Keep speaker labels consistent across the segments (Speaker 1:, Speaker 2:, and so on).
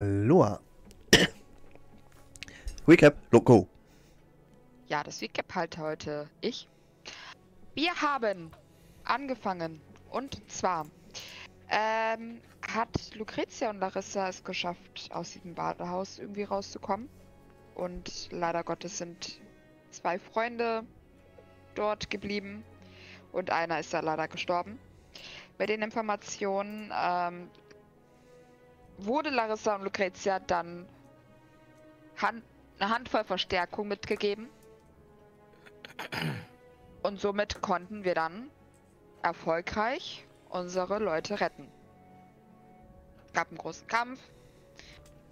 Speaker 1: Aloha. Recap, Loco.
Speaker 2: Ja, das Recap halt heute ich. Wir haben angefangen und zwar ähm, hat Lucrezia und Larissa es geschafft, aus diesem Badehaus irgendwie rauszukommen. Und leider Gottes sind zwei Freunde dort geblieben und einer ist da leider gestorben. Bei den Informationen ähm, wurde Larissa und Lucrezia dann Hand, eine Handvoll Verstärkung mitgegeben. Und somit konnten wir dann erfolgreich unsere Leute retten. Gab einen großen Kampf,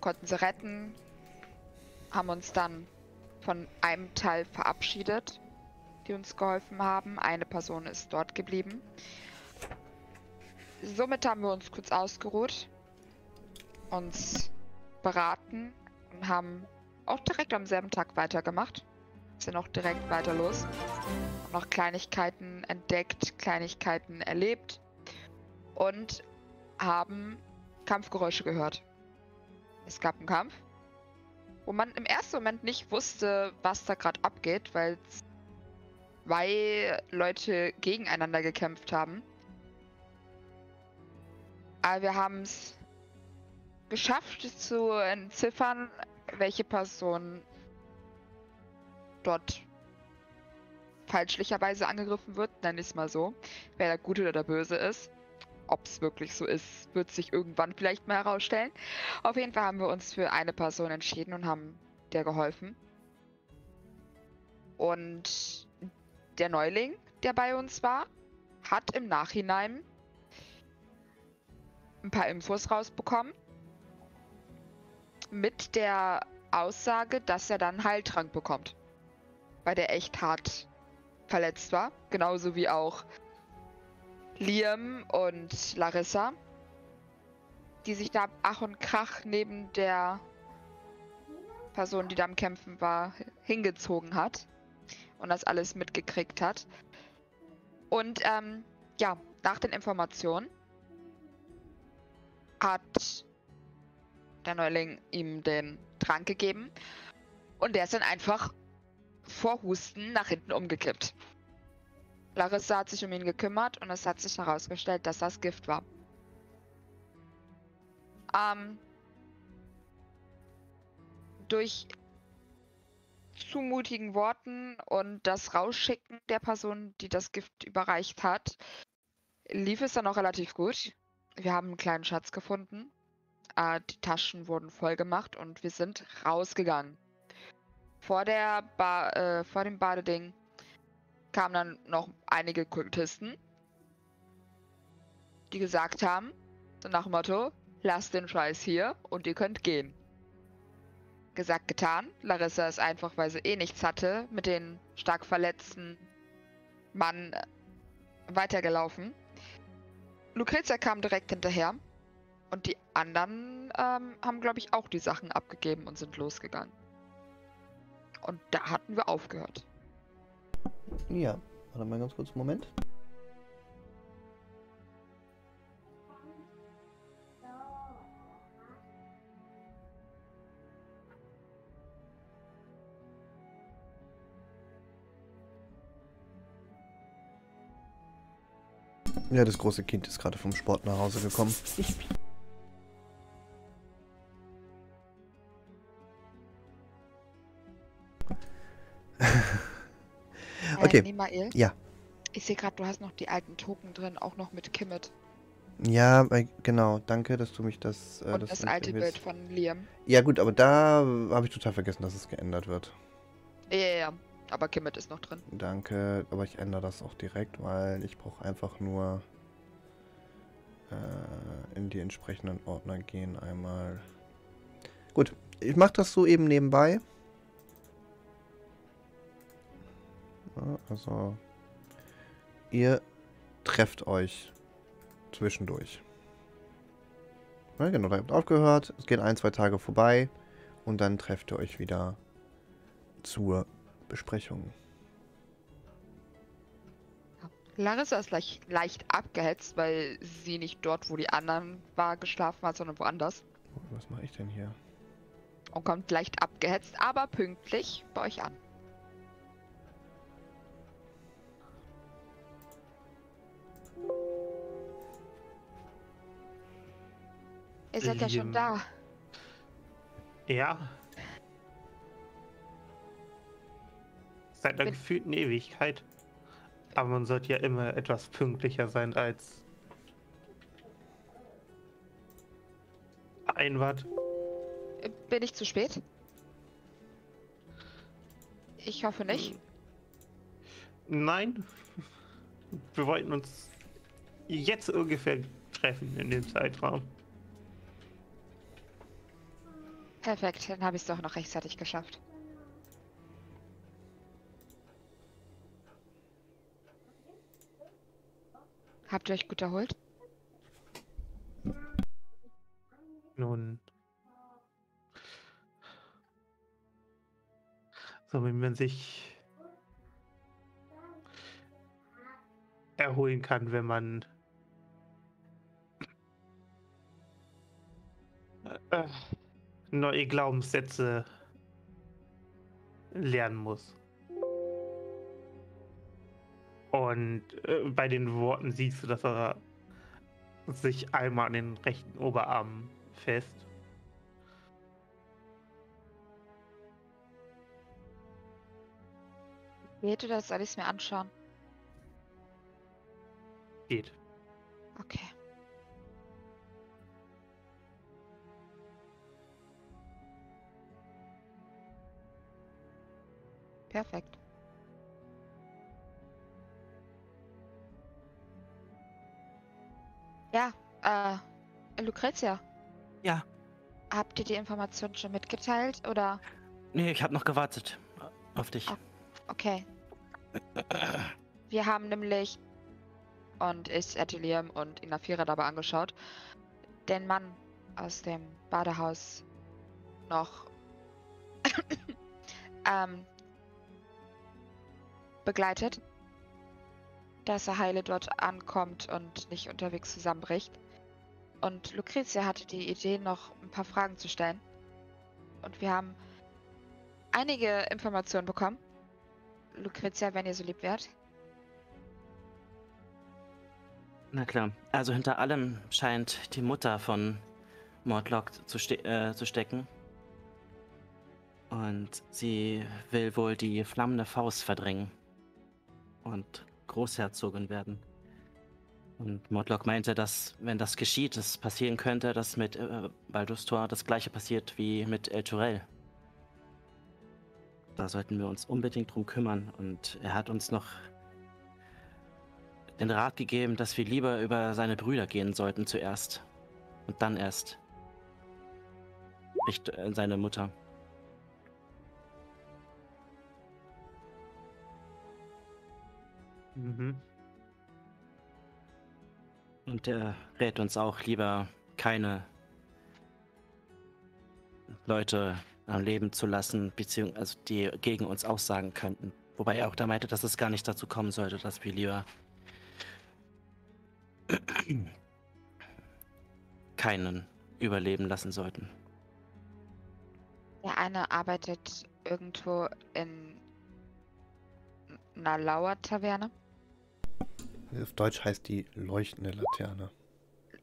Speaker 2: konnten sie retten, haben uns dann von einem Teil verabschiedet, die uns geholfen haben. Eine Person ist dort geblieben. Somit haben wir uns kurz ausgeruht uns beraten und haben auch direkt am selben Tag weitergemacht. Sind auch direkt weiter los. Haben noch Kleinigkeiten entdeckt, Kleinigkeiten erlebt und haben Kampfgeräusche gehört. Es gab einen Kampf, wo man im ersten Moment nicht wusste, was da gerade abgeht, weil zwei Leute gegeneinander gekämpft haben. Aber wir haben es geschafft zu entziffern, welche Person dort falschlicherweise angegriffen wird, nenne ich es mal so. Wer der Gute oder der Böse ist. Ob es wirklich so ist, wird sich irgendwann vielleicht mal herausstellen. Auf jeden Fall haben wir uns für eine Person entschieden und haben der geholfen. Und der Neuling, der bei uns war, hat im Nachhinein ein paar Infos rausbekommen mit der Aussage, dass er dann Heiltrank bekommt. Weil der echt hart verletzt war. Genauso wie auch Liam und Larissa. Die sich da Ach und Krach neben der Person, die da am Kämpfen war, hingezogen hat. Und das alles mitgekriegt hat. Und ähm, ja, nach den Informationen hat der Neuling ihm den Trank gegeben. Und der ist dann einfach vor Husten nach hinten umgekippt. Larissa hat sich um ihn gekümmert und es hat sich herausgestellt, dass das Gift war. Ähm, durch zumutigen Worten und das Rausschicken der Person, die das Gift überreicht hat, lief es dann auch relativ gut. Wir haben einen kleinen Schatz gefunden äh, die Taschen wurden voll gemacht und wir sind rausgegangen. Vor der ba äh, vor dem Badeding kamen dann noch einige Kultisten, die gesagt haben, so nach dem Motto, lasst den Scheiß hier und ihr könnt gehen. Gesagt, getan. Larissa ist einfach, weil sie eh nichts hatte, mit den stark verletzten Mann äh, weitergelaufen. Lucrezia kam direkt hinterher und die anderen ähm, haben, glaube ich, auch die Sachen abgegeben und sind losgegangen. Und da hatten wir aufgehört.
Speaker 1: Ja, warte mal ganz kurz einen Moment. Ja, das große Kind ist gerade vom Sport nach Hause gekommen. Okay. Nemael, ja.
Speaker 2: Ich sehe gerade, du hast noch die alten Token drin, auch noch mit Kimmet.
Speaker 1: Ja, genau. Danke, dass du mich das.
Speaker 2: Äh, Und das, das alte Bild von Liam.
Speaker 1: Ja, gut, aber da habe ich total vergessen, dass es geändert wird.
Speaker 2: Ja, ja, ja. Aber Kimmet ist noch drin.
Speaker 1: Danke, aber ich ändere das auch direkt, weil ich brauche einfach nur äh, in die entsprechenden Ordner gehen einmal. Gut, ich mache das so eben nebenbei. Also, ihr trefft euch zwischendurch. Ja, genau, da habt ihr aufgehört. Es gehen ein, zwei Tage vorbei. Und dann trefft ihr euch wieder zur Besprechung.
Speaker 2: Larissa ist leicht, leicht abgehetzt, weil sie nicht dort, wo die anderen war, geschlafen hat, sondern woanders.
Speaker 1: Was mache ich denn hier?
Speaker 2: Und kommt leicht abgehetzt, aber pünktlich bei euch an. Ihr seid ja schon da.
Speaker 3: Ja. Seit einer
Speaker 2: Bin-
Speaker 3: gefühlten Ewigkeit. Aber man sollte ja immer etwas pünktlicher sein als vereinbart.
Speaker 2: Äh, Bin ich zu spät? Ich hoffe nicht.
Speaker 3: Nein. Wir wollten uns jetzt ungefähr treffen in dem Zeitraum.
Speaker 2: Perfekt, dann habe ich es doch noch rechtzeitig geschafft. Habt ihr euch gut erholt?
Speaker 3: Nun. So wie man sich erholen kann, wenn man äh, neue Glaubenssätze lernen muss. Und äh, bei den Worten siehst du, dass er sich einmal an den rechten Oberarm fest.
Speaker 2: Geht oder soll ich es mir anschauen?
Speaker 3: Geht.
Speaker 2: Okay. Perfekt. Ja, äh, Lucretia,
Speaker 4: Ja,
Speaker 2: habt ihr die Information schon mitgeteilt oder?
Speaker 4: nee, ich habe noch gewartet auf dich.
Speaker 2: Ah. Okay. Wir haben nämlich, und ich, Atelier und Inafira dabei angeschaut, den Mann aus dem Badehaus noch ähm, begleitet, dass er heile dort ankommt und nicht unterwegs zusammenbricht. Und Lucretia hatte die Idee, noch ein paar Fragen zu stellen. Und wir haben einige Informationen bekommen. Lucretia, wenn ihr so lieb wärt.
Speaker 4: Na klar. Also hinter allem scheint die Mutter von Mordlock zu, ste äh, zu stecken. Und sie will wohl die flammende Faust verdrängen. Und Großherzogin werden. Und Mordlock meinte, dass, wenn das geschieht, es passieren könnte, dass mit äh, Baldur's Tor das gleiche passiert wie mit El Turel. Da sollten wir uns unbedingt drum kümmern. Und er hat uns noch den Rat gegeben, dass wir lieber über seine Brüder gehen sollten zuerst. Und dann erst Richt äh, seine Mutter.
Speaker 3: Mhm.
Speaker 4: Und er rät uns auch lieber keine Leute am Leben zu lassen, beziehungsweise also die gegen uns aussagen könnten. Wobei er auch da meinte, dass es gar nicht dazu kommen sollte, dass wir lieber keinen überleben lassen sollten.
Speaker 2: Der eine arbeitet irgendwo in einer Lauer-Taverne,
Speaker 1: Auf Deutsch heißt die leuchtende Laterne.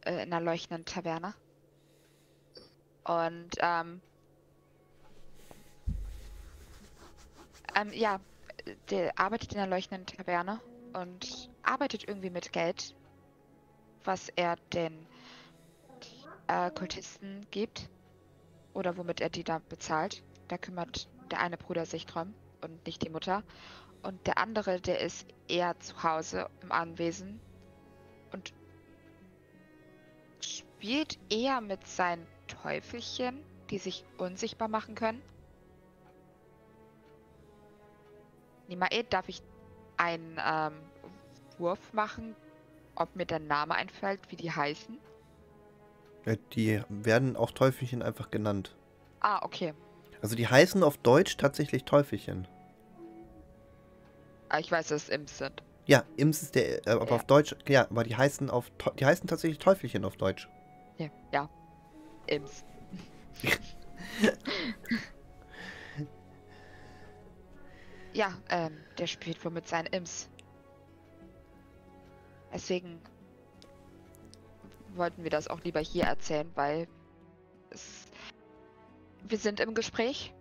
Speaker 2: äh, in einer leuchtenden Taverne. Und, ähm, ähm, ja, der arbeitet in einer leuchtenden Taverne und arbeitet irgendwie mit Geld, was er den äh, Kultisten gibt oder womit er die da bezahlt. Da kümmert der eine Bruder sich drum und nicht die Mutter. Und der andere, der ist eher zu Hause im Anwesen und spielt eher mit seinen Teufelchen, die sich unsichtbar machen können. Nimae, darf ich einen ähm, Wurf machen, ob mir der Name einfällt, wie die heißen?
Speaker 1: Ja, die werden auch Teufelchen einfach genannt.
Speaker 2: Ah, okay.
Speaker 1: Also die heißen auf Deutsch tatsächlich Teufelchen.
Speaker 2: Ah, ich weiß, dass es Imps sind.
Speaker 1: Ja, Ims ist der, äh, aber
Speaker 2: Ja.
Speaker 1: auf Deutsch, ja, aber die heißen auf, die heißen tatsächlich Teufelchen auf Deutsch.
Speaker 2: Ja, ja. Imps. ja, ähm, der spielt wohl mit seinen Imps. Deswegen wollten wir das auch lieber hier erzählen, weil es, wir sind im Gespräch.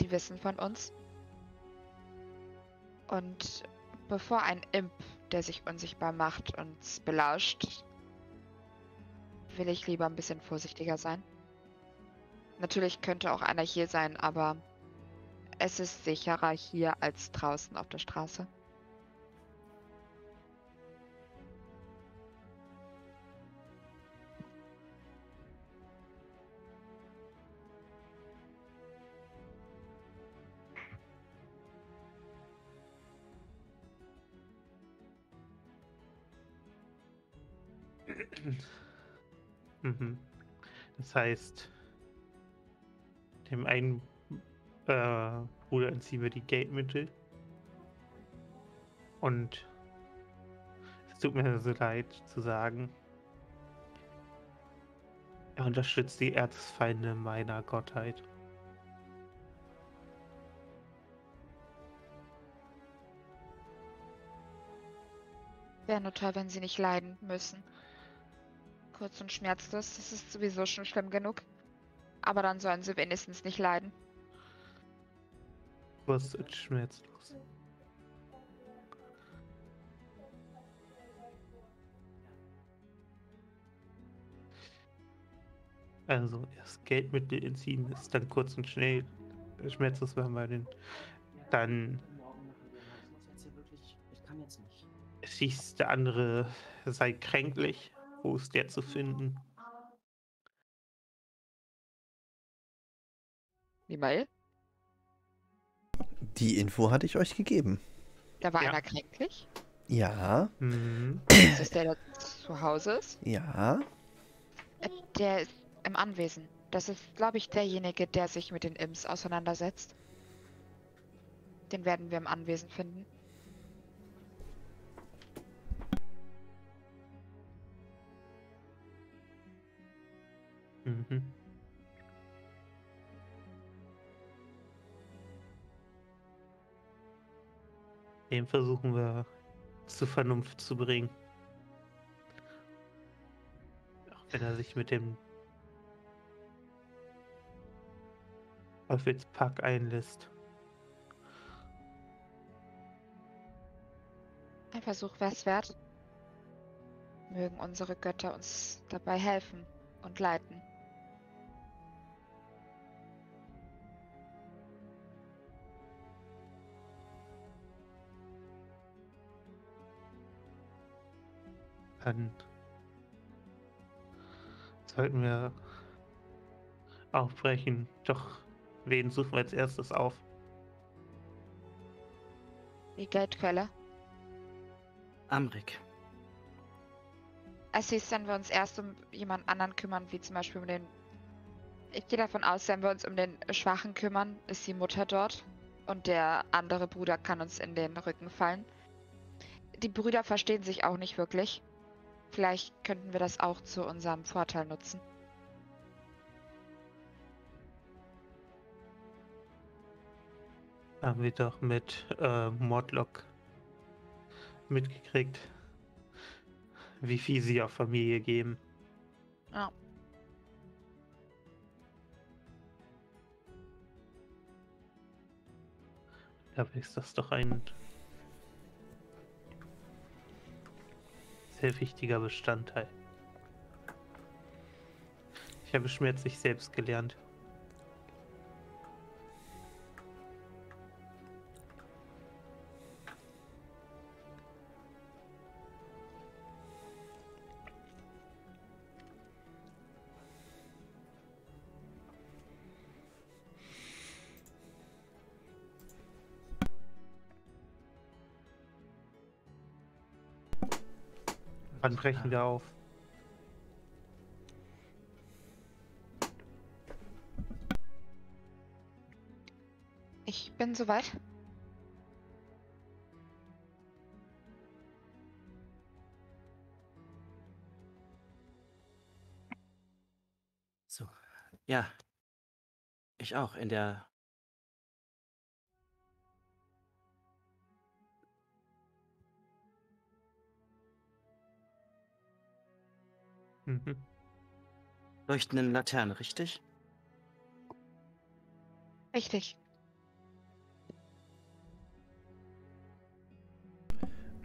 Speaker 2: Die wissen von uns. Und bevor ein Imp, der sich unsichtbar macht, uns belauscht, will ich lieber ein bisschen vorsichtiger sein. Natürlich könnte auch einer hier sein, aber es ist sicherer hier als draußen auf der Straße.
Speaker 3: Das heißt, dem einen äh, Bruder entziehen wir die Geldmittel. Und es tut mir so leid zu sagen, er unterstützt die Erzfeinde meiner Gottheit.
Speaker 2: Wäre nur toll, wenn sie nicht leiden müssen. Kurz und schmerzlos, das ist sowieso schon schlimm genug. Aber dann sollen sie wenigstens nicht leiden.
Speaker 3: Was ist schmerzlos? Also erst Geldmittel entziehen ist dann kurz und schnell schmerzlos, wenn wir den dann schießt der andere sei kränklich. Wo ist der zu finden?
Speaker 2: Niemals?
Speaker 1: Die Info hatte ich euch gegeben.
Speaker 2: Da war
Speaker 3: Ja.
Speaker 2: einer kränklich.
Speaker 1: Ja,
Speaker 3: Mhm.
Speaker 2: Ist das der, der zu Hause ist?
Speaker 1: ja.
Speaker 2: Äh, Der ist im Anwesen. Das ist, glaube ich, derjenige, der sich mit den Imps auseinandersetzt. Den werden wir im Anwesen finden.
Speaker 3: Mhm. Den versuchen wir zur Vernunft zu bringen. Auch wenn er sich mit dem Teufelspack einlässt.
Speaker 2: Ein Versuch wär's wert. Mögen unsere Götter uns dabei helfen und leiten.
Speaker 3: Dann sollten wir aufbrechen. Doch wen suchen wir als erstes auf?
Speaker 2: Die Geldquelle.
Speaker 4: Amrik.
Speaker 2: Es hieß, wenn wir uns erst um jemand anderen kümmern, wie zum Beispiel um den. Ich gehe davon aus, wenn wir uns um den Schwachen kümmern, ist die Mutter dort. Und der andere Bruder kann uns in den Rücken fallen. Die Brüder verstehen sich auch nicht wirklich. Vielleicht könnten wir das auch zu unserem Vorteil nutzen.
Speaker 3: Haben wir doch mit äh, Mordlock mitgekriegt, wie viel sie auf Familie geben.
Speaker 2: Ja.
Speaker 3: Dabei ist das doch ein sehr wichtiger Bestandteil. Ich habe Schmerz sich selbst gelernt. Brechen wir auf?
Speaker 2: Ich bin soweit.
Speaker 4: So, Ja. Ich auch. In der.
Speaker 3: Mhm.
Speaker 4: leuchtenden Laterne, richtig?
Speaker 2: Richtig.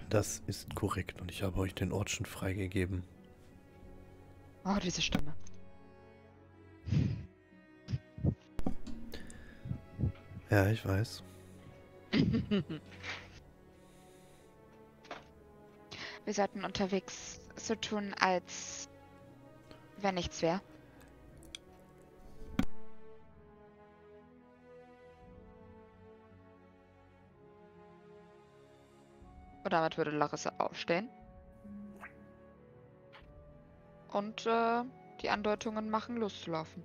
Speaker 1: Das ist korrekt und ich habe euch den Ort schon freigegeben.
Speaker 2: Oh, diese Stimme.
Speaker 1: Ja, ich weiß.
Speaker 2: Wir sollten unterwegs so tun, als wenn nichts wäre. Und damit würde Larissa aufstehen. Und äh, die Andeutungen machen, loszulaufen.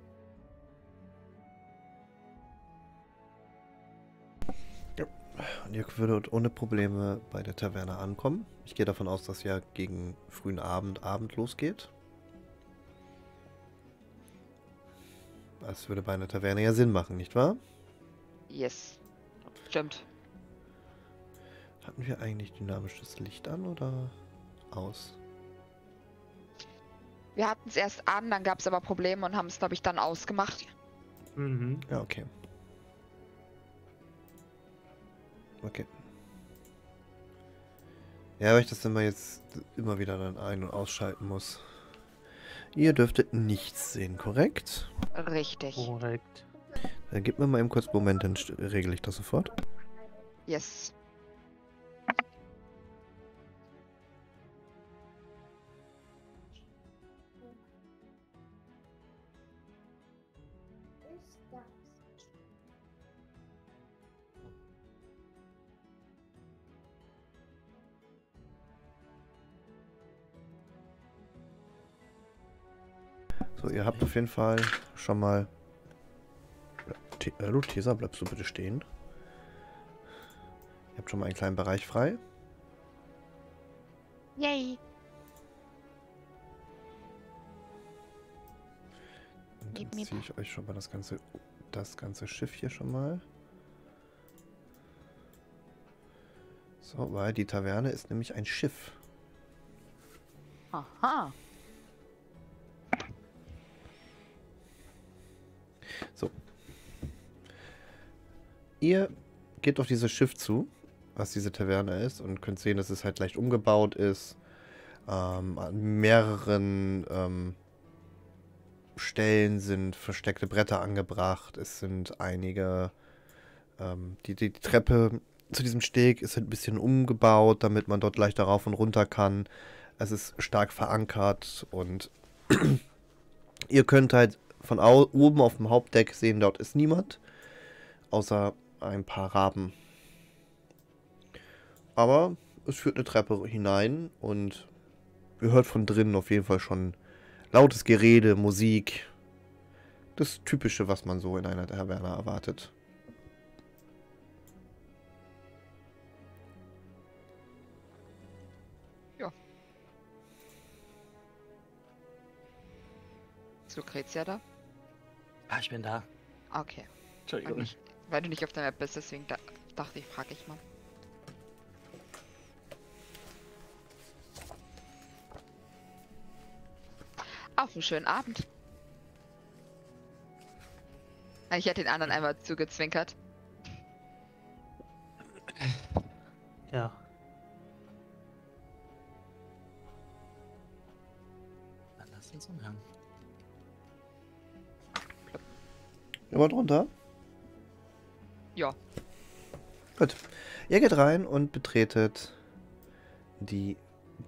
Speaker 1: Und ihr würdet ohne Probleme bei der Taverne ankommen. Ich gehe davon aus, dass ja gegen frühen Abend, Abend losgeht. Das würde bei einer Taverne ja Sinn machen, nicht wahr?
Speaker 2: Yes. Stimmt.
Speaker 1: Hatten wir eigentlich dynamisches Licht an oder aus?
Speaker 2: Wir hatten es erst an, dann gab es aber Probleme und haben es, glaube ich, dann ausgemacht.
Speaker 3: Mhm.
Speaker 1: Ja, okay. Okay. Ja, weil ich das immer jetzt immer wieder dann ein- und ausschalten muss. Ihr dürftet nichts sehen, korrekt?
Speaker 2: Richtig.
Speaker 3: Korrekt.
Speaker 1: Dann gib mir mal eben kurz einen Moment, dann regle ich das sofort.
Speaker 2: Yes.
Speaker 1: Ihr habt auf jeden Fall schon mal... T äh, Tesa, bleibst du bitte stehen. Ihr habt schon mal einen kleinen Bereich frei.
Speaker 2: Yay.
Speaker 1: Dann ziehe ich euch schon mal das ganze, das ganze Schiff hier schon mal. So, weil die Taverne ist nämlich ein Schiff.
Speaker 2: Aha.
Speaker 1: Ihr geht auf dieses Schiff zu, was diese Taverne ist, und könnt sehen, dass es halt leicht umgebaut ist. Ähm, an mehreren ähm, Stellen sind versteckte Bretter angebracht. Es sind einige. Ähm, die, die Treppe zu diesem Steg ist halt ein bisschen umgebaut, damit man dort leichter rauf und runter kann. Es ist stark verankert und ihr könnt halt von oben auf dem Hauptdeck sehen, dort ist niemand. Außer ein paar Raben. Aber es führt eine Treppe hinein und ihr hört von drinnen auf jeden Fall schon lautes Gerede, Musik. Das Typische, was man so in einer Taverne erwartet.
Speaker 2: Ist Lucretia da?
Speaker 4: Ah, ich bin da.
Speaker 2: Okay. Weil,
Speaker 4: Entschuldigung.
Speaker 2: nicht, weil du nicht auf der Map bist, deswegen da, dachte ich, frage ich mal. Auf einen schönen Abend. Ich hätte den anderen einmal zugezwinkert.
Speaker 3: Ja.
Speaker 4: Dann lass uns umhören.
Speaker 1: Ihr wollt runter? Gut. Ihr geht rein und betretet die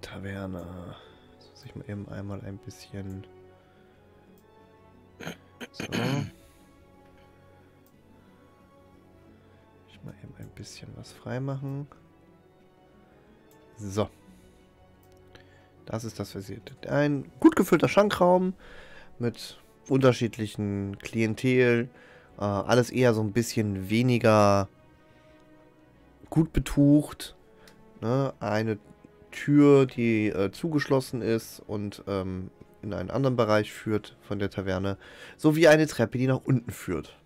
Speaker 1: Taverne. Jetzt muss ich mal eben einmal ein bisschen. So. Ich mal eben ein bisschen was freimachen. So. Das ist das versierte. Ein gut gefüllter Schankraum mit unterschiedlichen Klientel. Äh, alles eher so ein bisschen weniger gut betucht. Ne? Eine Tür, die äh, zugeschlossen ist und ähm, in einen anderen Bereich führt von der Taverne, sowie eine Treppe, die nach unten führt.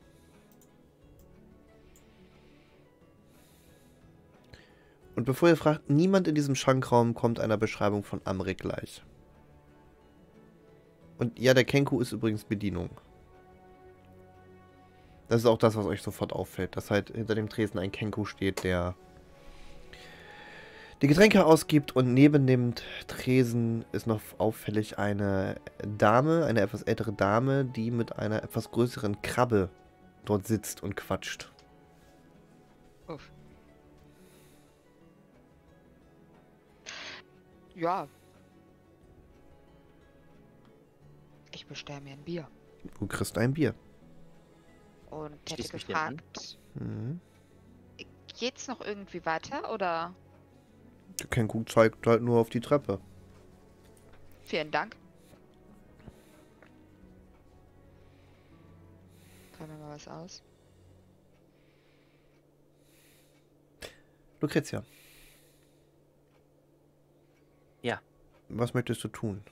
Speaker 1: Und bevor ihr fragt, niemand in diesem Schankraum kommt einer Beschreibung von Amrik gleich. Und ja, der Kenku ist übrigens Bedienung. Das ist auch das, was euch sofort auffällt, dass halt hinter dem Tresen ein Kenku steht, der die Getränke ausgibt und neben dem Tresen ist noch auffällig eine Dame, eine etwas ältere Dame, die mit einer etwas größeren Krabbe dort sitzt und quatscht.
Speaker 2: Uff. Ja. Ich bestelle mir ein Bier.
Speaker 1: Du kriegst ein Bier.
Speaker 2: Und hätte gefragt,
Speaker 1: Mhm.
Speaker 2: geht's noch irgendwie weiter oder?
Speaker 1: Der Kenku zeigt halt nur auf die Treppe.
Speaker 2: Vielen Dank. Probieren wir mal was aus.
Speaker 1: Lucretia.
Speaker 4: Ja.
Speaker 1: Was möchtest du tun?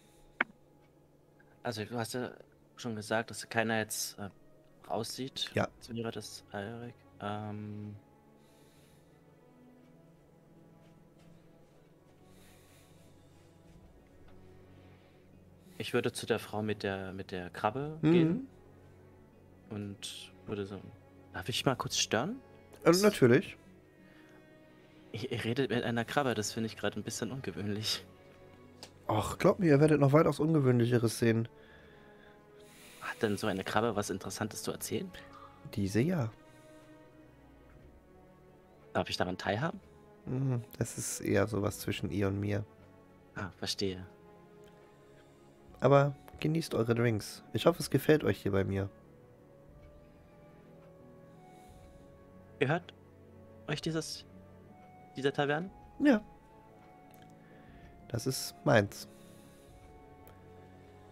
Speaker 4: Also du hast ja schon gesagt, dass keiner jetzt äh, raussieht.
Speaker 1: Ja.
Speaker 4: Zu ihrer des Eirik. Ähm. Ich würde zu der Frau mit der mit der Krabbe
Speaker 1: Mhm.
Speaker 4: gehen und würde so. Darf ich mal kurz stören?
Speaker 1: Äh, natürlich.
Speaker 4: Ihr, ihr redet mit einer Krabbe, das finde ich gerade ein bisschen ungewöhnlich.
Speaker 1: Ach, glaubt mir, ihr werdet noch weitaus Ungewöhnlicheres sehen.
Speaker 4: Hat denn so eine Krabbe was Interessantes zu erzählen?
Speaker 1: Diese ja.
Speaker 4: Darf ich daran teilhaben?
Speaker 1: Mhm, Das ist eher sowas zwischen ihr und mir.
Speaker 4: Ah, verstehe.
Speaker 1: Aber genießt eure Drinks. Ich hoffe, es gefällt euch hier bei mir.
Speaker 4: Gehört euch dieses dieser Taverne?
Speaker 1: Ja. Das ist meins.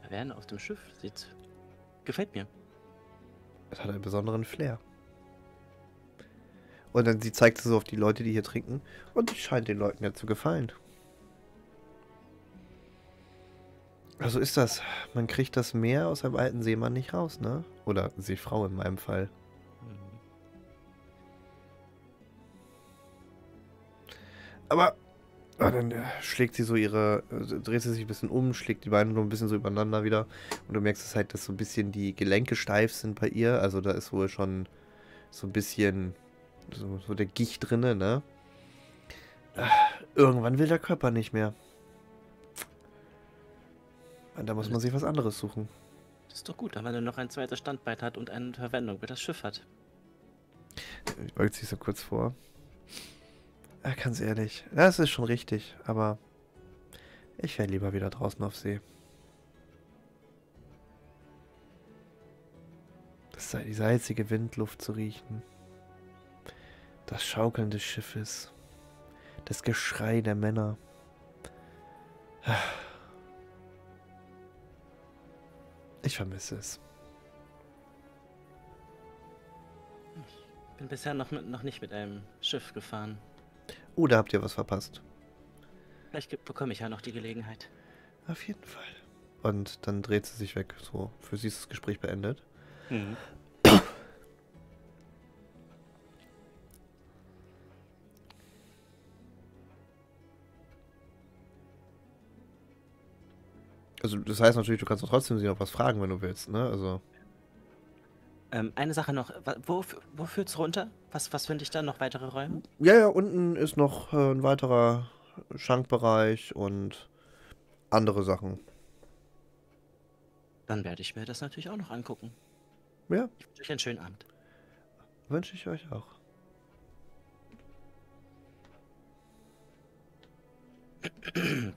Speaker 4: Taverne auf dem Schiff sieht gefällt mir.
Speaker 1: Es hat einen besonderen Flair. Und dann sie zeigt so auf die Leute, die hier trinken. Und es scheint den Leuten ja zu gefallen. Also ist das. Man kriegt das Meer aus einem alten Seemann nicht raus, ne? Oder Seefrau in meinem Fall.
Speaker 4: Mhm.
Speaker 1: Aber ah, dann äh, schlägt sie so ihre, äh, dreht sie sich ein bisschen um, schlägt die Beine noch ein bisschen so übereinander wieder. Und du merkst es halt, dass so ein bisschen die Gelenke steif sind bei ihr. Also da ist wohl schon so ein bisschen so, so der Gicht drinne, ne? Ah, Irgendwann will der Körper nicht mehr. Und da muss man sich was anderes suchen.
Speaker 4: Das ist doch gut, wenn er noch ein zweites Standbein hat und eine Verwendung für das Schiff hat.
Speaker 1: Ich beugt sich so kurz vor. Ganz ehrlich, das ist schon richtig, aber ich wäre lieber wieder draußen auf See. Das sei die salzige Windluft zu riechen. Das Schaukeln des Schiffes. Das Geschrei der Männer. Ich vermisse es.
Speaker 4: Bin bisher noch, mit, noch nicht mit einem Schiff gefahren.
Speaker 1: Da habt ihr was verpasst.
Speaker 4: Vielleicht bekomme ich ja noch die Gelegenheit.
Speaker 1: Auf jeden Fall. Und dann dreht sie sich weg. So, für sie ist das Gespräch beendet.
Speaker 4: Mhm.
Speaker 1: Also, das heißt natürlich, du kannst doch trotzdem sie noch was fragen, wenn du willst, ne? Also,
Speaker 4: Ähm, eine Sache noch. Wo, wo führt's runter? Was, was finde ich da? Noch weitere Räume?
Speaker 1: ja, ja, unten ist noch äh, ein weiterer Schankbereich und andere Sachen.
Speaker 4: Dann werde ich mir das natürlich auch noch angucken.
Speaker 1: Ja,
Speaker 4: Ich wünsche euch einen schönen Abend.
Speaker 1: wünsche ich euch auch.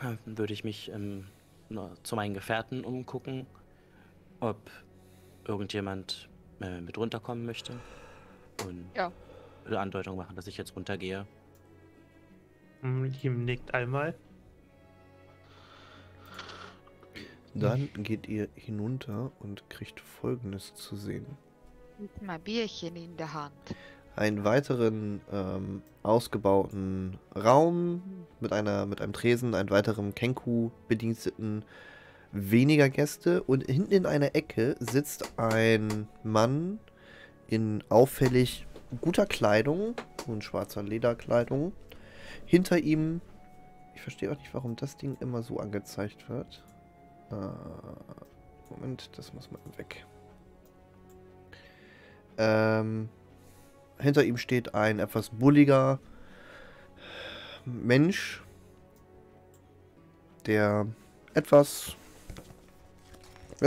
Speaker 4: Dann würde ich mich ähm, zu meinen Gefährten umgucken, ob irgendjemand äh, mit runterkommen möchte. Und
Speaker 2: Ja.
Speaker 4: würde Andeutung machen, dass ich jetzt runtergehe.
Speaker 3: Hm, Ihm nickt einmal.
Speaker 1: Dann geht ihr hinunter und kriegt folgendes zu sehen.
Speaker 2: Mal Bierchen in der Hand.
Speaker 1: einen weiteren ähm, ausgebauten Raum mit einer mit einem Tresen, einem weiteren Kenku-Bediensteten, weniger Gäste und hinten in einer Ecke sitzt ein Mann in auffällig guter Kleidung, in schwarzer Lederkleidung. Hinter ihm, ich verstehe auch nicht, warum das Ding immer so angezeigt wird. Äh, Moment, das muss mal weg. Ähm, hinter ihm steht ein etwas bulliger Mensch, der etwas...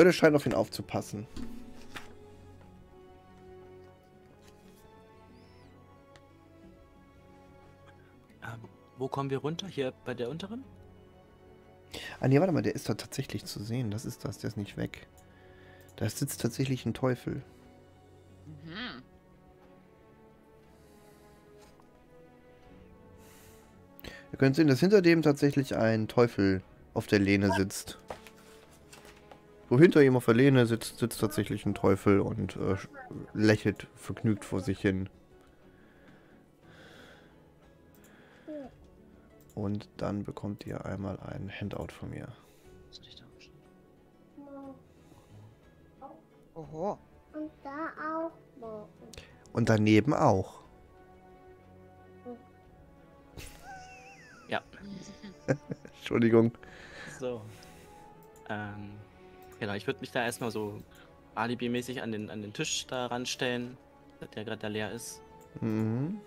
Speaker 1: Der scheint auf ihn aufzupassen.
Speaker 4: Ähm, wo kommen wir runter? Hier bei der unteren?
Speaker 1: Ah nee, warte mal, der ist da tatsächlich zu sehen. Das ist das, der ist nicht weg. Da sitzt tatsächlich ein Teufel.
Speaker 2: Mhm.
Speaker 1: Ihr könnt sehen, dass hinter dem tatsächlich ein Teufel auf der Lehne sitzt. Wo hinter ihm auf der Lehne sitzt, sitzt tatsächlich ein Teufel und äh, lächelt vergnügt vor sich hin. Und dann bekommt ihr einmal ein Handout von mir.
Speaker 4: Soll ich da aufstehen?
Speaker 2: Oho.
Speaker 5: Und da auch.
Speaker 1: Und daneben auch.
Speaker 4: Ja.
Speaker 1: Entschuldigung.
Speaker 4: So. Ähm, genau, ich würde mich da erstmal so alibimäßig an den, an den Tisch da ranstellen, der gerade da leer ist.
Speaker 1: Mhm.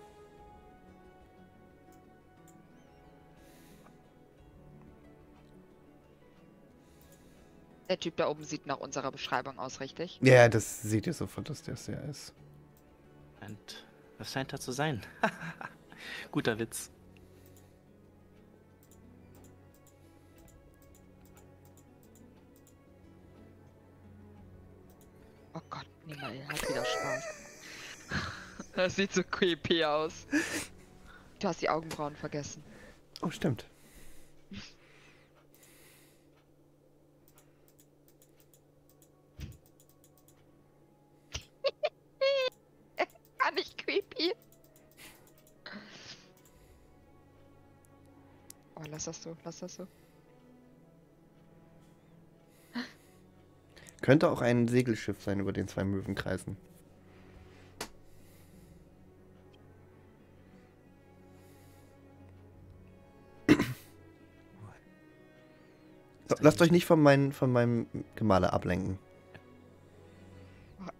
Speaker 2: Der Typ da oben sieht nach unserer Beschreibung aus, richtig?
Speaker 1: Ja, das seht ihr sofort, dass der sehr ist.
Speaker 4: Und was scheint da zu sein? Guter Witz.
Speaker 2: Gott, niemand hat wieder Spaß. Das sieht so creepy aus. Du hast die Augenbrauen vergessen.
Speaker 1: Oh, stimmt.
Speaker 2: Gar nicht creepy. Oh, lass das so, lass das so.
Speaker 1: Könnte auch ein Segelschiff sein über den zwei Möwen kreisen. Lasst euch nicht von, mein, von meinem Gemahle ablenken.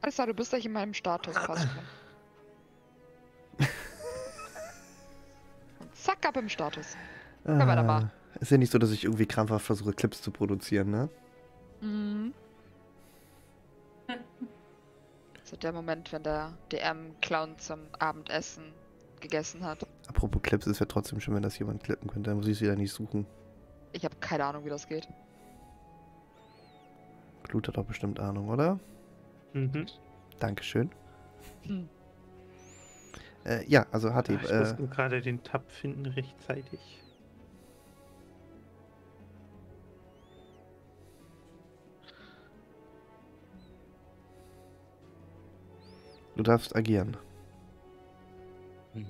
Speaker 2: Alles klar, du bist gleich in meinem Status fast drin. Zack, ab im Status. wir da mal.
Speaker 1: Ah, Ist ja nicht so, dass ich irgendwie krampfhaft versuche, Clips zu produzieren, ne?
Speaker 2: Mhm. So der Moment, wenn der DM-Clown zum Abendessen gegessen hat.
Speaker 1: Apropos Clips, ist ja trotzdem schön, wenn das jemand klippen könnte. Dann muss ich es wieder nicht suchen.
Speaker 2: Ich habe keine Ahnung, wie das geht.
Speaker 1: Glut hat doch bestimmt Ahnung, oder?
Speaker 3: Mhm.
Speaker 1: Dankeschön.
Speaker 2: Hm.
Speaker 1: Äh, ja, also Hatib,
Speaker 3: ich
Speaker 1: äh,
Speaker 3: muss gerade den Tab finden rechtzeitig.
Speaker 1: Du darfst agieren.
Speaker 4: Mhm.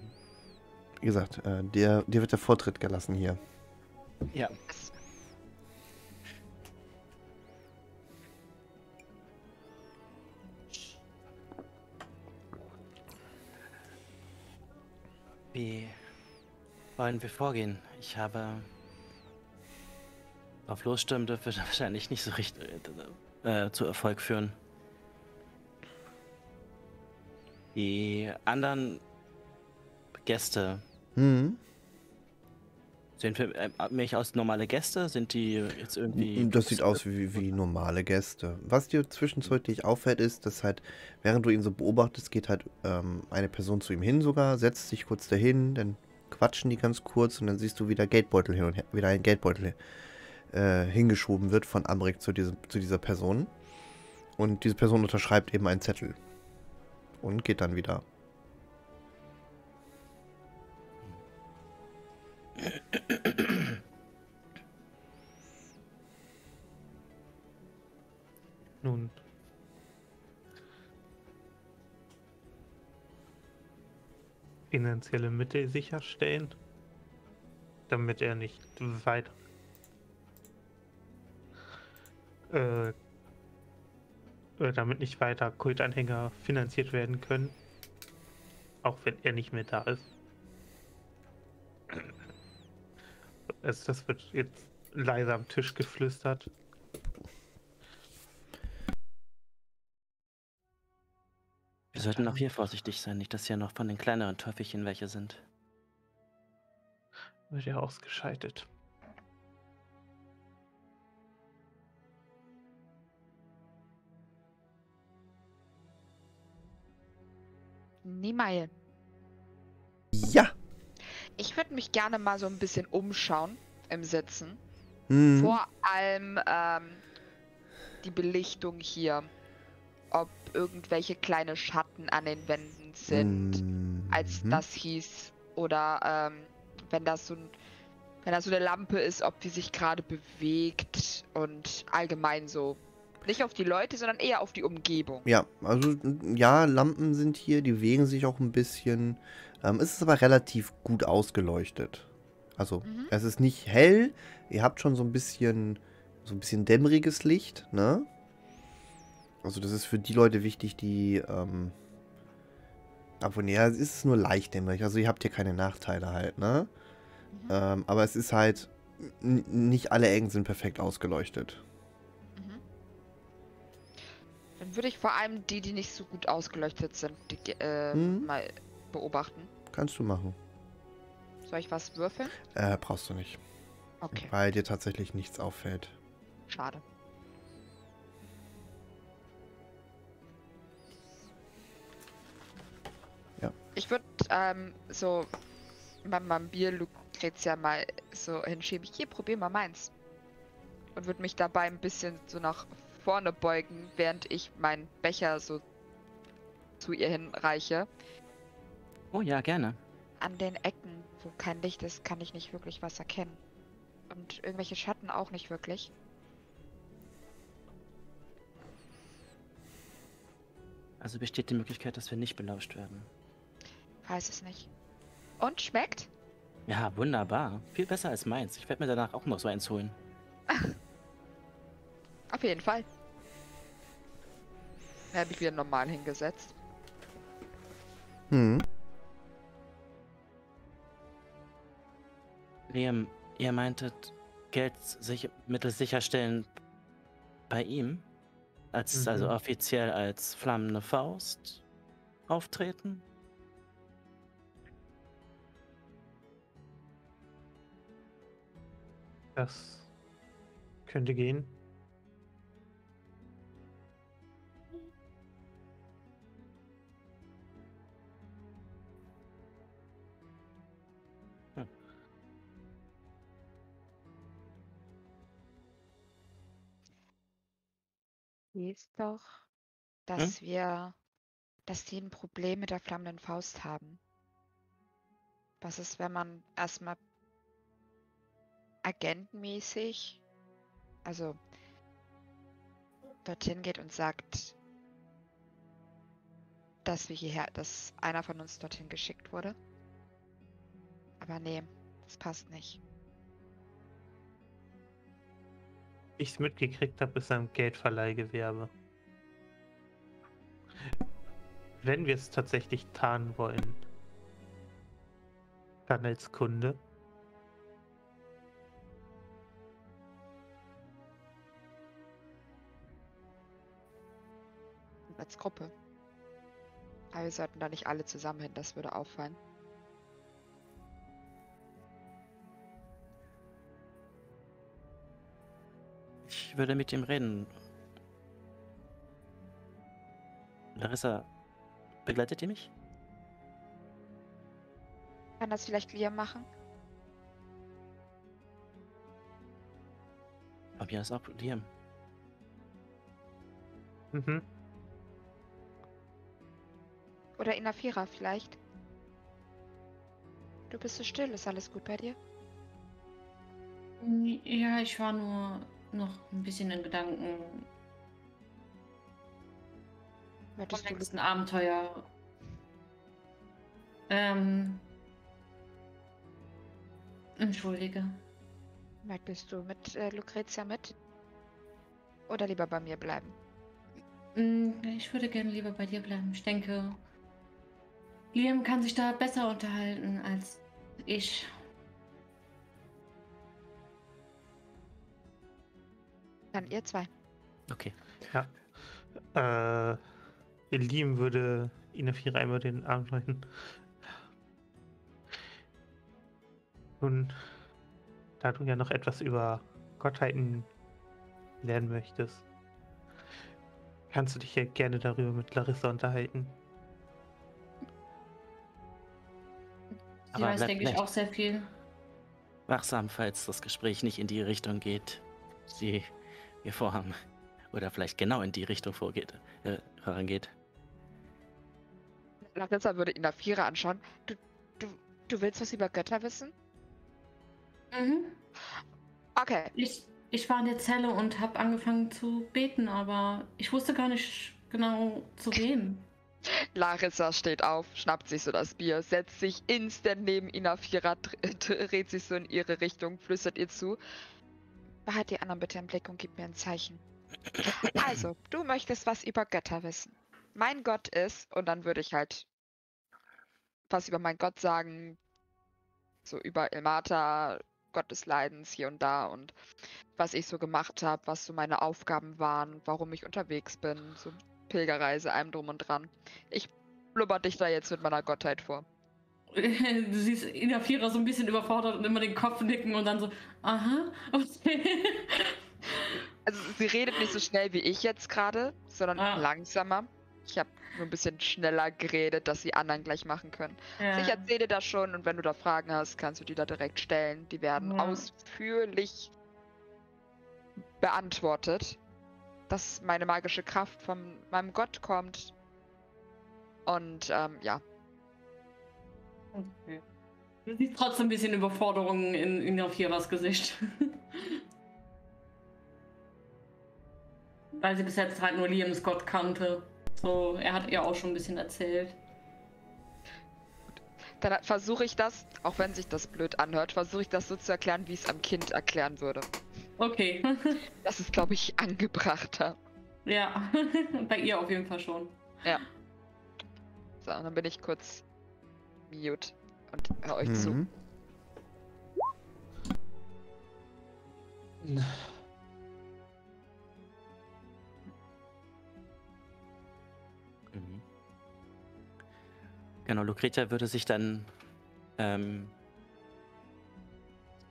Speaker 1: Wie gesagt, äh, dir, dir wird der Vortritt gelassen hier.
Speaker 4: Ja. Wie wollen wir vorgehen? Ich habe auf Losstürmen dürfen wir wahrscheinlich nicht so richtig äh, zu Erfolg führen. Die anderen Gäste
Speaker 1: Hm.
Speaker 4: sind für äh, mich aus normale Gäste? Sind die jetzt irgendwie.
Speaker 1: Das sieht aus wie, wie normale Gäste. Was dir zwischenzeitlich auffällt, ist, dass halt, während du ihn so beobachtest, geht halt ähm, eine Person zu ihm hin sogar, setzt sich kurz dahin, dann quatschen die ganz kurz und dann siehst du, wie der Geldbeutel hin und her, wieder ein Geldbeutel äh, hingeschoben wird von Amrik zu, diesem, zu dieser Person. Und diese Person unterschreibt eben einen Zettel. Und geht dann wieder.
Speaker 3: Nun. Finanzielle Mittel sicherstellen, damit er nicht weiter äh, damit nicht weiter Kultanhänger finanziert werden können. Auch wenn er nicht mehr da ist. Also das wird jetzt leise am Tisch geflüstert.
Speaker 4: Wir sollten auch hier vorsichtig sein, nicht, dass hier noch von den kleineren Teufelchen welche sind.
Speaker 3: Wird ja ausgeschaltet.
Speaker 2: Niemals.
Speaker 1: Ja.
Speaker 2: Ich würde mich gerne mal so ein bisschen umschauen im Sitzen.
Speaker 1: Hm.
Speaker 2: Vor allem ähm, die Belichtung hier. Ob irgendwelche kleine Schatten an den Wänden sind, als
Speaker 1: Mhm.
Speaker 2: das hieß. Oder ähm, wenn das so ein, wenn das so eine Lampe ist, ob die sich gerade bewegt und allgemein so. Nicht auf die Leute, sondern eher auf die Umgebung.
Speaker 1: Ja, also ja, Lampen sind hier, die bewegen sich auch ein bisschen. Ähm, es ist aber relativ gut ausgeleuchtet. Also
Speaker 2: Mhm.
Speaker 1: es ist nicht hell, ihr habt schon so ein bisschen, so ein bisschen dämmeriges Licht, ne? Also das ist für die Leute wichtig, die, ähm, obwohl, nee, es ist nur leicht dämmerig, also ihr habt hier keine Nachteile halt, ne?
Speaker 2: Mhm.
Speaker 1: Ähm, aber es ist halt, nicht alle Ecken sind perfekt ausgeleuchtet.
Speaker 2: Dann würde ich vor allem die, die nicht so gut ausgeleuchtet sind, die, äh,
Speaker 1: Mhm.
Speaker 2: mal beobachten.
Speaker 1: Kannst du machen.
Speaker 2: Soll ich was würfeln?
Speaker 1: Äh, brauchst du nicht,
Speaker 2: Okay,
Speaker 1: weil dir tatsächlich nichts auffällt.
Speaker 2: schade.
Speaker 1: Ja.
Speaker 2: Ich würde ähm, so mein, mein Bier Lucrezia mal so hinschieben. Hier, probier mal meins. Und würde mich dabei ein bisschen so nach vorne beugen, während ich meinen Becher so zu ihr hinreiche.
Speaker 4: Oh ja, gerne.
Speaker 2: An den Ecken, wo kein Licht ist, kann ich nicht wirklich was erkennen. Und irgendwelche Schatten auch nicht wirklich.
Speaker 4: Also besteht die Möglichkeit, dass wir nicht belauscht werden.
Speaker 2: Weiß es nicht. Und schmeckt?
Speaker 4: Ja, wunderbar. Viel besser als meins. Ich werde mir danach auch noch so eins holen.
Speaker 2: Auf jeden Fall. Da habe ich wieder normal hingesetzt.
Speaker 1: Hm.
Speaker 4: Liam, ihr meintet Geld sich Mittel sicherstellen bei ihm? Als
Speaker 3: Mhm.
Speaker 4: also offiziell als flammende Faust auftreten?
Speaker 3: Das könnte gehen.
Speaker 2: Ist doch, dass wir, dass die ein Problem mit der flammenden Faust haben. Was ist, wenn man erstmal agentmäßig, also dorthin geht und sagt, dass wir hierher, dass einer von uns dorthin geschickt wurde? Aber nee, das passt nicht.
Speaker 3: Ich mitgekriegt habe, ist ein Geldverleihgewerbe. Wenn wir es tatsächlich tarnen wollen, dann als Kunde.
Speaker 2: Und als Gruppe. Aber wir sollten da nicht alle zusammen hin, das würde auffallen.
Speaker 4: Ich würde mit ihm reden. Larissa, begleitet ihr mich?
Speaker 2: Kann das vielleicht Liam machen?
Speaker 4: Probier es auch, Liam.
Speaker 3: Mhm.
Speaker 2: Oder Inafira vielleicht? Du bist so still, ist alles gut bei dir?
Speaker 6: Ja, ich war nur noch ein bisschen in Gedanken vom
Speaker 2: Möchtest du
Speaker 6: nächsten Abenteuer. Ähm. Entschuldige.
Speaker 2: Möchtest du mit äh, Lucretia mit? oder lieber bei mir bleiben?
Speaker 6: Mm, Ich würde gerne lieber bei dir bleiben. Ich denke, Liam kann sich da besser unterhalten als ich.
Speaker 2: Dann ihr zwei.
Speaker 4: Okay.
Speaker 3: Äh, Liam würde Inafira einmal den Arm reichen. Nun, da du ja noch etwas über Gottheiten lernen möchtest, kannst du dich ja gerne darüber mit Larissa unterhalten.
Speaker 6: Sie
Speaker 4: Aber
Speaker 6: weiß, denke ich, auch sehr viel.
Speaker 4: Wachsam, falls das Gespräch nicht in die Richtung geht, die wir vorhaben. Oder vielleicht genau in die Richtung vorgeht, äh, herangeht.
Speaker 2: Larissa würde Inafira anschauen. Du, du, du willst was über Götter wissen?
Speaker 6: Mhm.
Speaker 2: Okay.
Speaker 6: Ich, ich war in der Zelle und habe angefangen zu beten, aber ich wusste gar nicht genau zu wem.
Speaker 2: Larissa steht auf, schnappt sich so das Bier, setzt sich instant neben Inafira, dr- dreht sich so in ihre Richtung, flüstert ihr zu. Behalt die anderen bitte im Blick und gib mir ein Zeichen. Also, du möchtest was über Götter wissen. Mein Gott ist, und dann würde ich halt was über meinen Gott sagen, so über Ilmata, Gott des Leidens hier und da und was ich so gemacht habe, was so meine Aufgaben waren, warum ich unterwegs bin, so Pilgerreise, allem drum und dran. Ich blubber dich da jetzt mit meiner Gottheit vor.
Speaker 6: Du siehst Inafira so ein bisschen überfordert und immer den Kopf nicken und dann so, aha, okay.
Speaker 2: Also sie redet nicht so schnell wie ich jetzt gerade, sondern
Speaker 6: Ah.
Speaker 2: langsamer. Ich habe nur ein bisschen schneller geredet, dass die anderen gleich machen können.
Speaker 6: Ja.
Speaker 2: Ich erzähle das schon und wenn du da Fragen hast, kannst du die da direkt stellen. Die werden
Speaker 6: Ja.
Speaker 2: ausführlich beantwortet, dass meine magische Kraft von meinem Gott kommt. Und ähm, ja,
Speaker 6: Okay. Du siehst trotzdem ein bisschen Überforderung in Inafiras Gesicht. Weil sie bis jetzt halt nur Liams Gott kannte. So, er hat ihr auch schon ein bisschen erzählt.
Speaker 2: dann versuche ich das, auch wenn sich das blöd anhört, versuche ich das so zu erklären, wie ich es am Kind erklären würde.
Speaker 6: Okay.
Speaker 2: Das ist, glaube ich, angebrachter.
Speaker 6: ja, bei ihr auf jeden Fall schon.
Speaker 2: So, und dann bin ich kurz mute und hör euch zu.
Speaker 1: Mhm.
Speaker 4: Mhm. Genau, Lucretia würde sich dann ähm,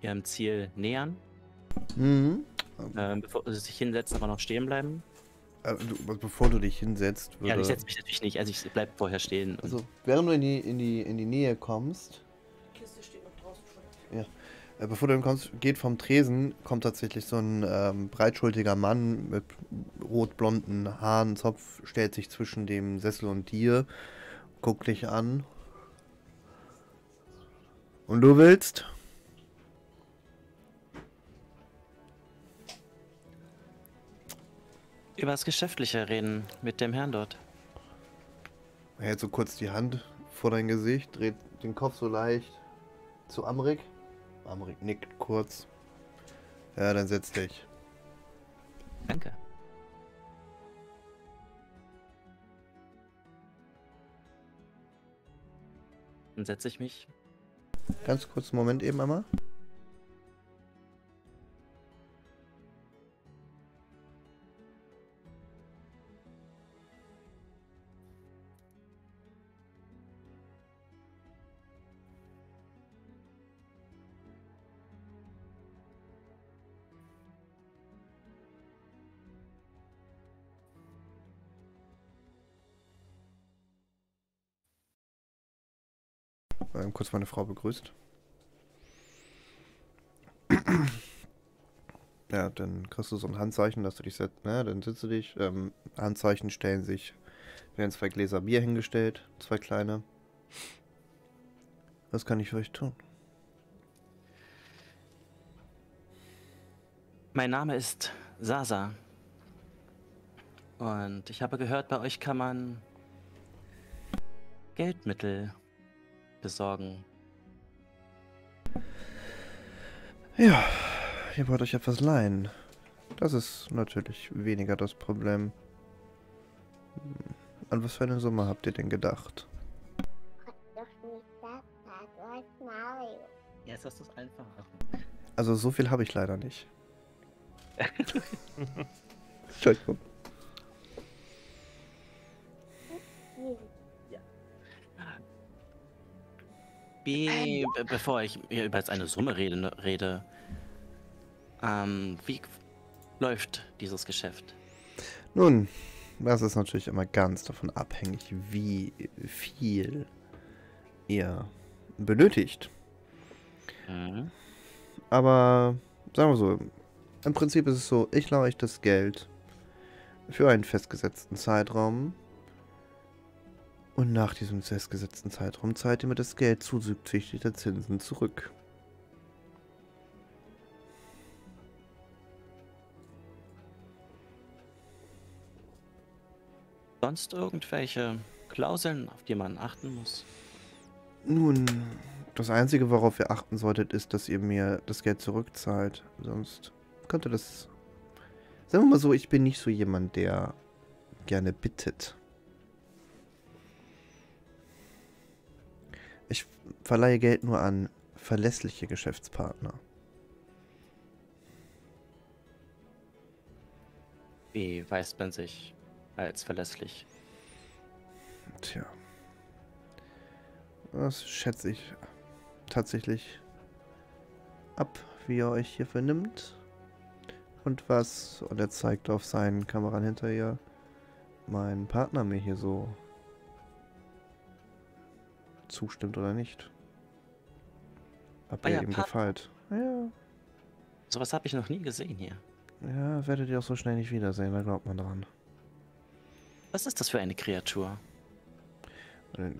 Speaker 4: ihrem Ziel nähern,
Speaker 1: Mhm.
Speaker 4: ähm, bevor sie sich hinsetzen, aber noch stehen bleiben.
Speaker 1: Du, bevor du dich hinsetzt,
Speaker 4: Ja,
Speaker 1: würde...
Speaker 4: ich setze mich natürlich nicht, also ich bleib vorher stehen. Und
Speaker 1: also, während du in die, in die, in die Nähe kommst,
Speaker 7: Kiste steht noch draußen schon.
Speaker 1: äh, bevor du kommst, geht vom Tresen, kommt tatsächlich so ein ähm, breitschultiger Mann mit rot-blonden Haaren, Zopf, stellt sich zwischen dem Sessel und dir, guckt dich an. Und du willst?
Speaker 4: Über das Geschäftliche reden mit dem Herrn dort.
Speaker 1: Er hält so kurz die Hand vor dein Gesicht, dreht den Kopf so leicht zu Amrik. Amrik nickt kurz. Ja, dann setz dich.
Speaker 4: Danke. Dann setze ich mich.
Speaker 1: Ganz kurz einen Moment eben einmal. Kurz meine Frau begrüßt. Ja, dann kriegst du so ein Handzeichen, dass du dich setzt. Ne, dann sitzt du dich. Ähm, Handzeichen stellen sich. Werden zwei Gläser Bier hingestellt. Zwei kleine. Was kann ich für euch tun?
Speaker 4: Mein Name ist Sasa. Und ich habe gehört, bei euch kann man Geldmittel besorgen.
Speaker 1: Ja, ihr wollt euch etwas leihen. Das ist natürlich weniger das Problem. Hm, An was für eine Summe habt ihr denn gedacht?
Speaker 4: Jetzt hast du es einfach.
Speaker 1: Also so viel habe ich leider nicht. Entschuldigung.
Speaker 4: Wie, be- bevor ich hier über jetzt eine Summe rede, ne- rede ähm, wie läuft dieses Geschäft?
Speaker 1: Nun, das ist natürlich immer ganz davon abhängig, wie viel ihr benötigt.
Speaker 4: Mhm.
Speaker 1: Aber sagen wir so, im Prinzip ist es so, ich laufe euch das Geld für einen festgesetzten Zeitraum. Und nach diesem festgesetzten Zeitraum zahlt ihr mir das Geld zuzüglich der Zinsen zurück.
Speaker 4: Sonst irgendwelche Klauseln, auf die man achten muss?
Speaker 1: Nun, das Einzige, worauf ihr achten solltet, ist, dass ihr mir das Geld zurückzahlt. Sonst könnte das... Sagen wir mal so, ich bin nicht so jemand, der gerne bittet. Ich verleihe Geld nur an verlässliche Geschäftspartner.
Speaker 4: Wie weist man sich als verlässlich?
Speaker 1: Tja. Das schätze ich tatsächlich ab, wie er euch hier vernimmt. Und was, und er zeigt auf seinen Kameran hinter ihr, mein Partner mir hier so zustimmt oder nicht. Ob er
Speaker 4: Euer
Speaker 1: ihm
Speaker 4: Partner?
Speaker 1: gefällt. Ja,
Speaker 4: Sowas habe ich noch nie gesehen hier.
Speaker 1: ja, werdet ihr auch so schnell nicht wiedersehen, da glaubt man dran.
Speaker 4: Was ist das für eine Kreatur?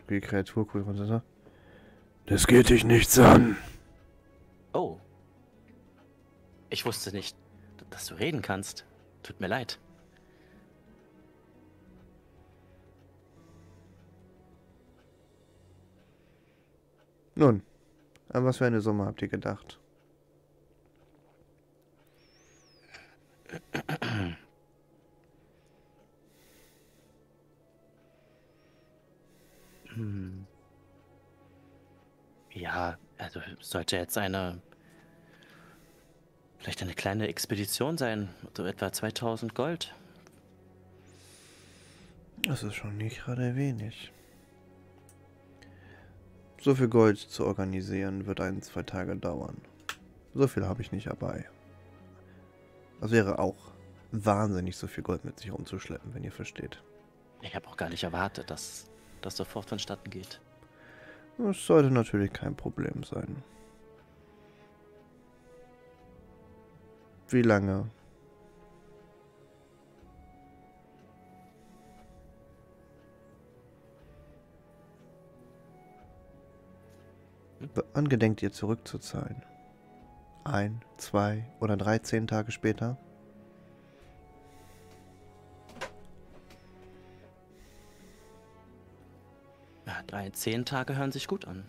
Speaker 1: Die Kreatur guckt runter. Das geht dich nichts an.
Speaker 4: Oh. Ich wusste nicht, dass du reden kannst. Tut mir leid.
Speaker 1: Nun, an was für eine Summe habt ihr gedacht?
Speaker 4: Hm. Ja, also sollte jetzt eine. Vielleicht eine kleine Expedition sein. So etwa 2000 Gold.
Speaker 1: Das ist schon nicht gerade wenig. So viel Gold zu organisieren wird ein, zwei Tage dauern. So viel habe ich nicht dabei. Das wäre auch wahnsinnig, so viel Gold mit sich rumzuschleppen, wenn ihr versteht.
Speaker 4: Ich habe auch gar nicht erwartet, dass das sofort vonstatten geht.
Speaker 1: Das sollte natürlich kein Problem sein. Wie lange? Wann gedenkt ihr zurückzuzahlen? Ein, zwei oder 13 Tage später?
Speaker 4: Ja, drei, zehn Tage hören sich gut an.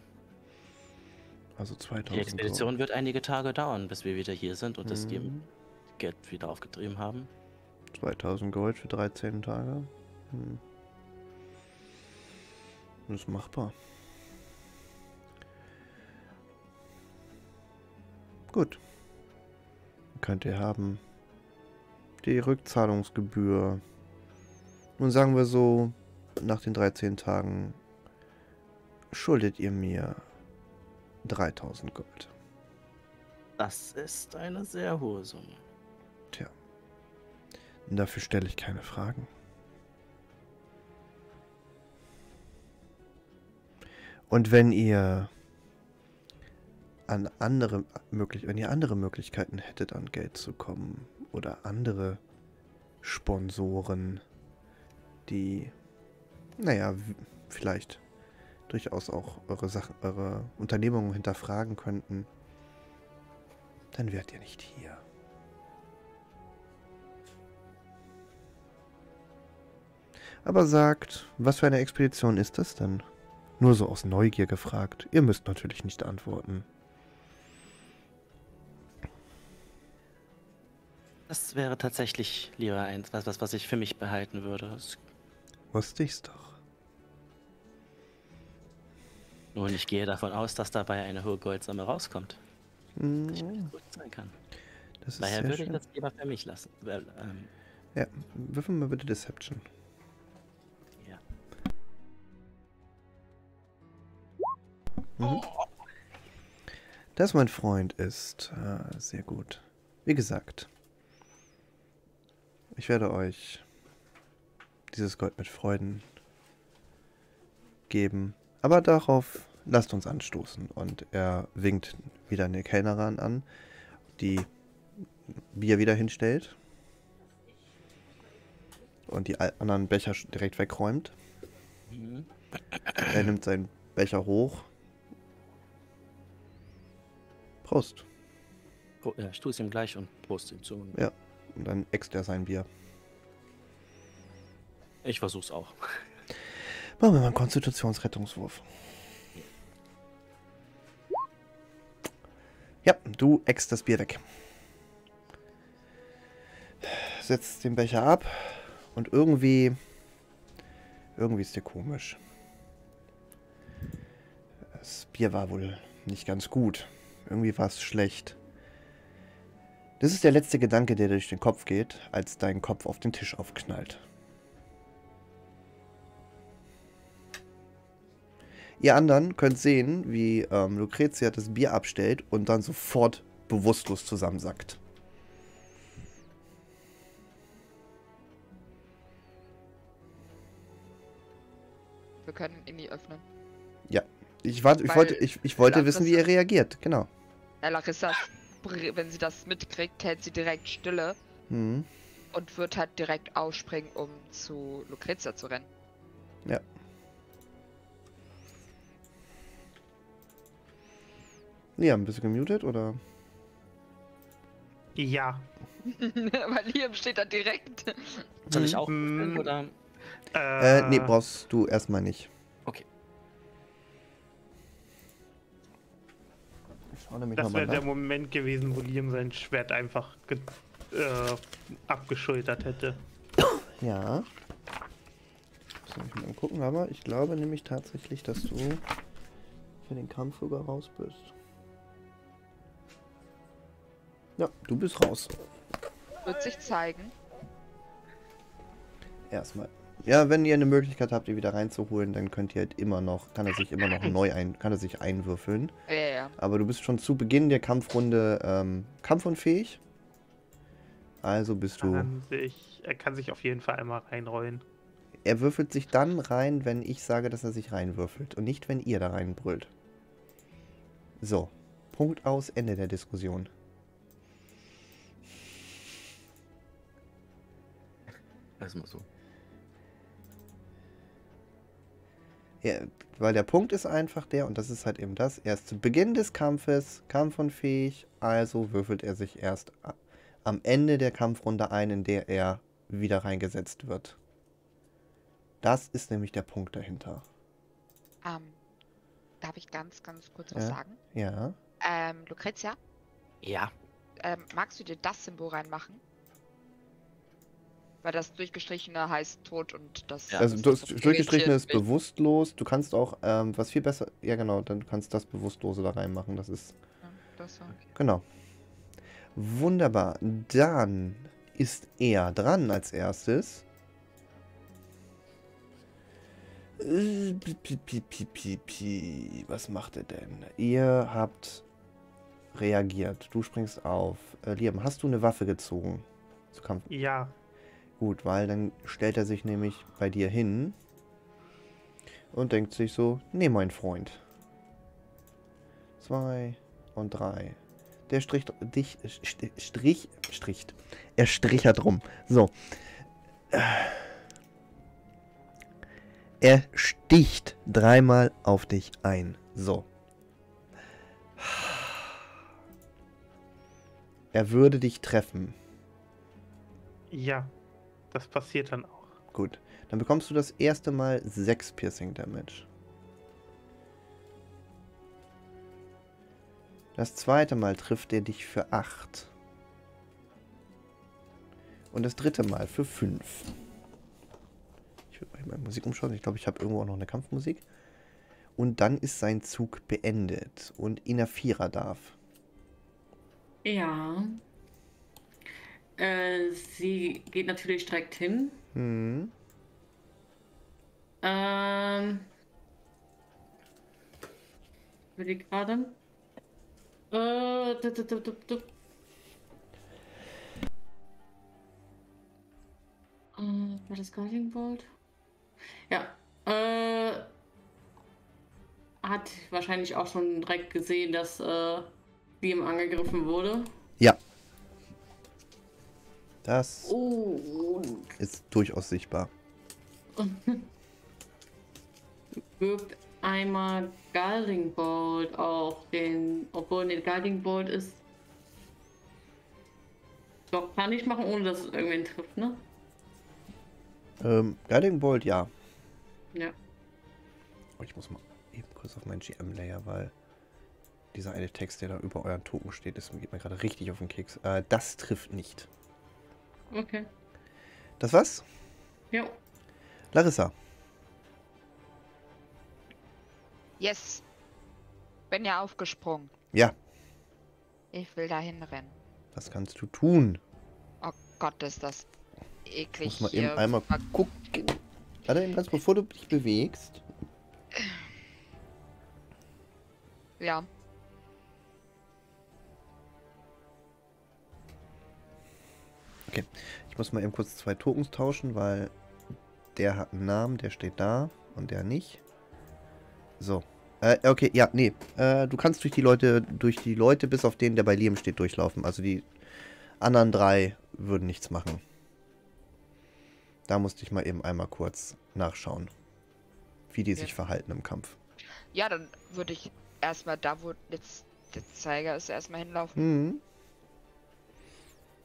Speaker 1: Also 2000
Speaker 4: Die Expedition wird einige Tage dauern, bis wir wieder hier sind und das
Speaker 1: Mhm.
Speaker 4: Ge- Geld wieder aufgetrieben haben.
Speaker 1: 2000 Gold für 13 Tage? Hm. Das ist machbar. Gut. Könnt ihr haben. Die Rückzahlungsgebühr. Nun sagen wir so, nach den 13 Tagen schuldet ihr mir 3000 Gold.
Speaker 4: Das ist eine sehr hohe Summe.
Speaker 1: Tja. Dafür stelle ich keine Fragen. Und wenn ihr an andere möglich, wenn ihr andere Möglichkeiten hättet, an Geld zu kommen oder andere Sponsoren, die, naja, vielleicht durchaus auch eure Sachen, eure Unternehmungen hinterfragen könnten, dann wärt ihr nicht hier. Aber sagt, was für eine Expedition ist das denn? Nur so aus Neugier gefragt. Ihr müsst natürlich nicht antworten.
Speaker 4: Das wäre tatsächlich lieber eins, was, was, was ich für mich behalten würde.
Speaker 1: Wusste ich's doch.
Speaker 4: nun, ich gehe davon aus, dass dabei eine hohe Goldsumme rauskommt. Die gut sein kann.
Speaker 1: das ist
Speaker 4: Daher würde ich
Speaker 1: schön.
Speaker 4: das lieber für mich lassen. Ähm,
Speaker 1: Ja, würfel mal bitte Deception.
Speaker 4: ja.
Speaker 1: Mhm. Das, mein Freund, ist äh, sehr gut. Wie gesagt, ich werde euch dieses Gold mit Freuden geben. Aber darauf lasst uns anstoßen. Und er winkt wieder eine Kellnerin an, die Bier wieder hinstellt. Und die anderen Becher direkt wegräumt.
Speaker 4: Mhm.
Speaker 1: Er nimmt seinen Becher hoch. Prost.
Speaker 4: Pro- ja, ich tue es ihm gleich und prost ihm zu.
Speaker 1: Ja. Und dann äxt er sein Bier.
Speaker 4: Ich versuch's auch.
Speaker 1: Machen wir mal einen Konstitutionsrettungswurf. Ja, du äxt das Bier weg. Setzt den Becher ab und irgendwie. Irgendwie ist dir komisch. Das Bier war wohl nicht ganz gut. Irgendwie war es schlecht. Das ist der letzte Gedanke, der dir durch den Kopf geht, als dein Kopf auf den Tisch aufknallt. Ihr anderen könnt sehen, wie ähm, Lucretia das Bier abstellt und dann sofort bewusstlos zusammensackt.
Speaker 2: Wir können ihn nie öffnen.
Speaker 1: Ich, warte, ich, wollte, ich, ich wollte wissen, wie ihr reagiert. Genau.
Speaker 2: Ja, Larissa, wenn sie das mitkriegt, hält sie direkt Stille
Speaker 1: Hm.
Speaker 2: und wird halt direkt ausspringen, um zu Lucrezia zu rennen.
Speaker 1: Liam, bist du gemutet oder?
Speaker 3: Ja.
Speaker 2: Weil Liam steht da direkt.
Speaker 4: Soll ich
Speaker 1: Mhm.
Speaker 4: auch würfeln, oder?
Speaker 1: Äh, nee, brauchst du erstmal nicht.
Speaker 3: Das wäre der. Moment gewesen, wo Liam sein Schwert einfach ge äh, abgeschultert hätte.
Speaker 1: Ja. Soll ich mal gucken, aber ich glaube nämlich tatsächlich, dass du für den Kampf sogar raus bist. Ja, du bist raus.
Speaker 2: Wird sich zeigen.
Speaker 1: Erstmal. Ja, wenn ihr eine Möglichkeit habt, ihn wieder reinzuholen, dann könnt ihr halt immer noch, kann er sich immer noch neu ein, kann er sich einwürfeln.
Speaker 2: Ja, ja, ja.
Speaker 1: Aber du bist schon zu Beginn der Kampfrunde ähm, kampfunfähig. Also bist du.
Speaker 3: Kann sich, er kann sich auf jeden Fall einmal reinrollen.
Speaker 1: Er würfelt sich dann rein, wenn ich sage, dass er sich reinwürfelt. Und nicht, wenn ihr da reinbrüllt. So. Punkt aus, Ende der Diskussion.
Speaker 4: Erstmal so.
Speaker 1: Ja, weil der Punkt ist einfach der, und das ist halt eben das, er ist zu Beginn des Kampfes kampfunfähig, also würfelt er sich erst am Ende der Kampfrunde ein, in der er wieder reingesetzt wird. Das ist nämlich der Punkt dahinter.
Speaker 2: Ähm, darf ich ganz, ganz kurz was
Speaker 1: Ja.
Speaker 2: sagen?
Speaker 1: Ja.
Speaker 2: Ähm, Lucrezia,
Speaker 4: Ja.
Speaker 2: ähm, magst du dir das Symbol reinmachen? Weil das durchgestrichene heißt tot und das.
Speaker 4: Ja.
Speaker 1: also
Speaker 2: das-
Speaker 1: du
Speaker 2: das
Speaker 1: hast durchgestrichen ist bewusstlos. Du kannst auch, ähm, was viel besser, ja genau, dann du kannst das Bewusstlose da reinmachen. Das ist,
Speaker 2: Ja, das war-
Speaker 1: genau. Wunderbar. Dann ist er dran als erstes. Äh, pi, pi, pi, pi, pi, pi. Was macht er denn? Ihr habt reagiert. Du springst auf. Äh, Liam, hast du eine Waffe gezogen? Zu Kampf.
Speaker 3: Ja,
Speaker 1: Gut, weil dann stellt er sich nämlich bei dir hin und denkt sich so, nee, mein Freund. Zwei und drei. Der strich dich st- strich stricht. Er strichert rum. So. Er sticht dreimal auf dich ein. So. Er würde dich treffen.
Speaker 3: ja. Das passiert dann auch.
Speaker 1: Gut. Dann bekommst du das erste Mal 6 Piercing Damage. Das zweite Mal trifft er dich für 8. Und das dritte Mal für 5. Ich will mal meine Musik umschauen. Ich glaube, ich habe irgendwo auch noch eine Kampfmusik. Und dann ist sein Zug beendet. Und Inafira darf.
Speaker 6: Ja. Äh, sie geht natürlich direkt hin.
Speaker 1: Hm.
Speaker 6: Ähm. Will ich gerade. Äh, dup, dup, dup, dup. Äh, war das Guiding Bolt? Ja. Äh, hat wahrscheinlich auch schon direkt gesehen, dass äh, Liam angegriffen wurde.
Speaker 1: Ja. Das
Speaker 6: Oh,
Speaker 1: ist durchaus sichtbar.
Speaker 6: wirkt einmal Guiding Bolt auf den, obwohl ne Guiding Bolt ist. Doch, kann ich machen, ohne dass es irgendwen trifft, ne?
Speaker 1: Ähm, Guiding Bolt, ja.
Speaker 6: Ja.
Speaker 1: Oh, ich muss mal eben kurz auf meinen GM-Layer, weil dieser eine Text, der da über euren Token steht, ist, geht mir gerade richtig auf den Keks. Äh, das trifft nicht.
Speaker 6: Okay.
Speaker 1: Das was?
Speaker 6: Ja.
Speaker 1: Larissa.
Speaker 2: Yes. Bin ja aufgesprungen.
Speaker 1: Ja,
Speaker 2: Ich will dahin rennen.
Speaker 1: was kannst du tun?
Speaker 2: Oh Gott, ist das
Speaker 1: Ich
Speaker 2: eklig
Speaker 1: muss mal
Speaker 2: hier.
Speaker 1: eben einmal gucken. Warte eben ganz bevor du dich bewegst.
Speaker 2: Ja.
Speaker 1: Ich muss mal eben kurz zwei Tokens tauschen, weil der hat einen Namen, der steht da und der nicht. So. Äh, okay, ja, nee. Äh, du kannst durch die Leute, durch die Leute, bis auf den, der bei Liam steht, durchlaufen. Also die anderen drei würden nichts machen. Da musste ich mal eben einmal kurz nachschauen, wie die
Speaker 2: Ja.
Speaker 1: sich verhalten im Kampf.
Speaker 2: Ja, dann würde ich erstmal da, wo jetzt der Zeiger ist, erstmal hinlaufen.
Speaker 1: Mhm.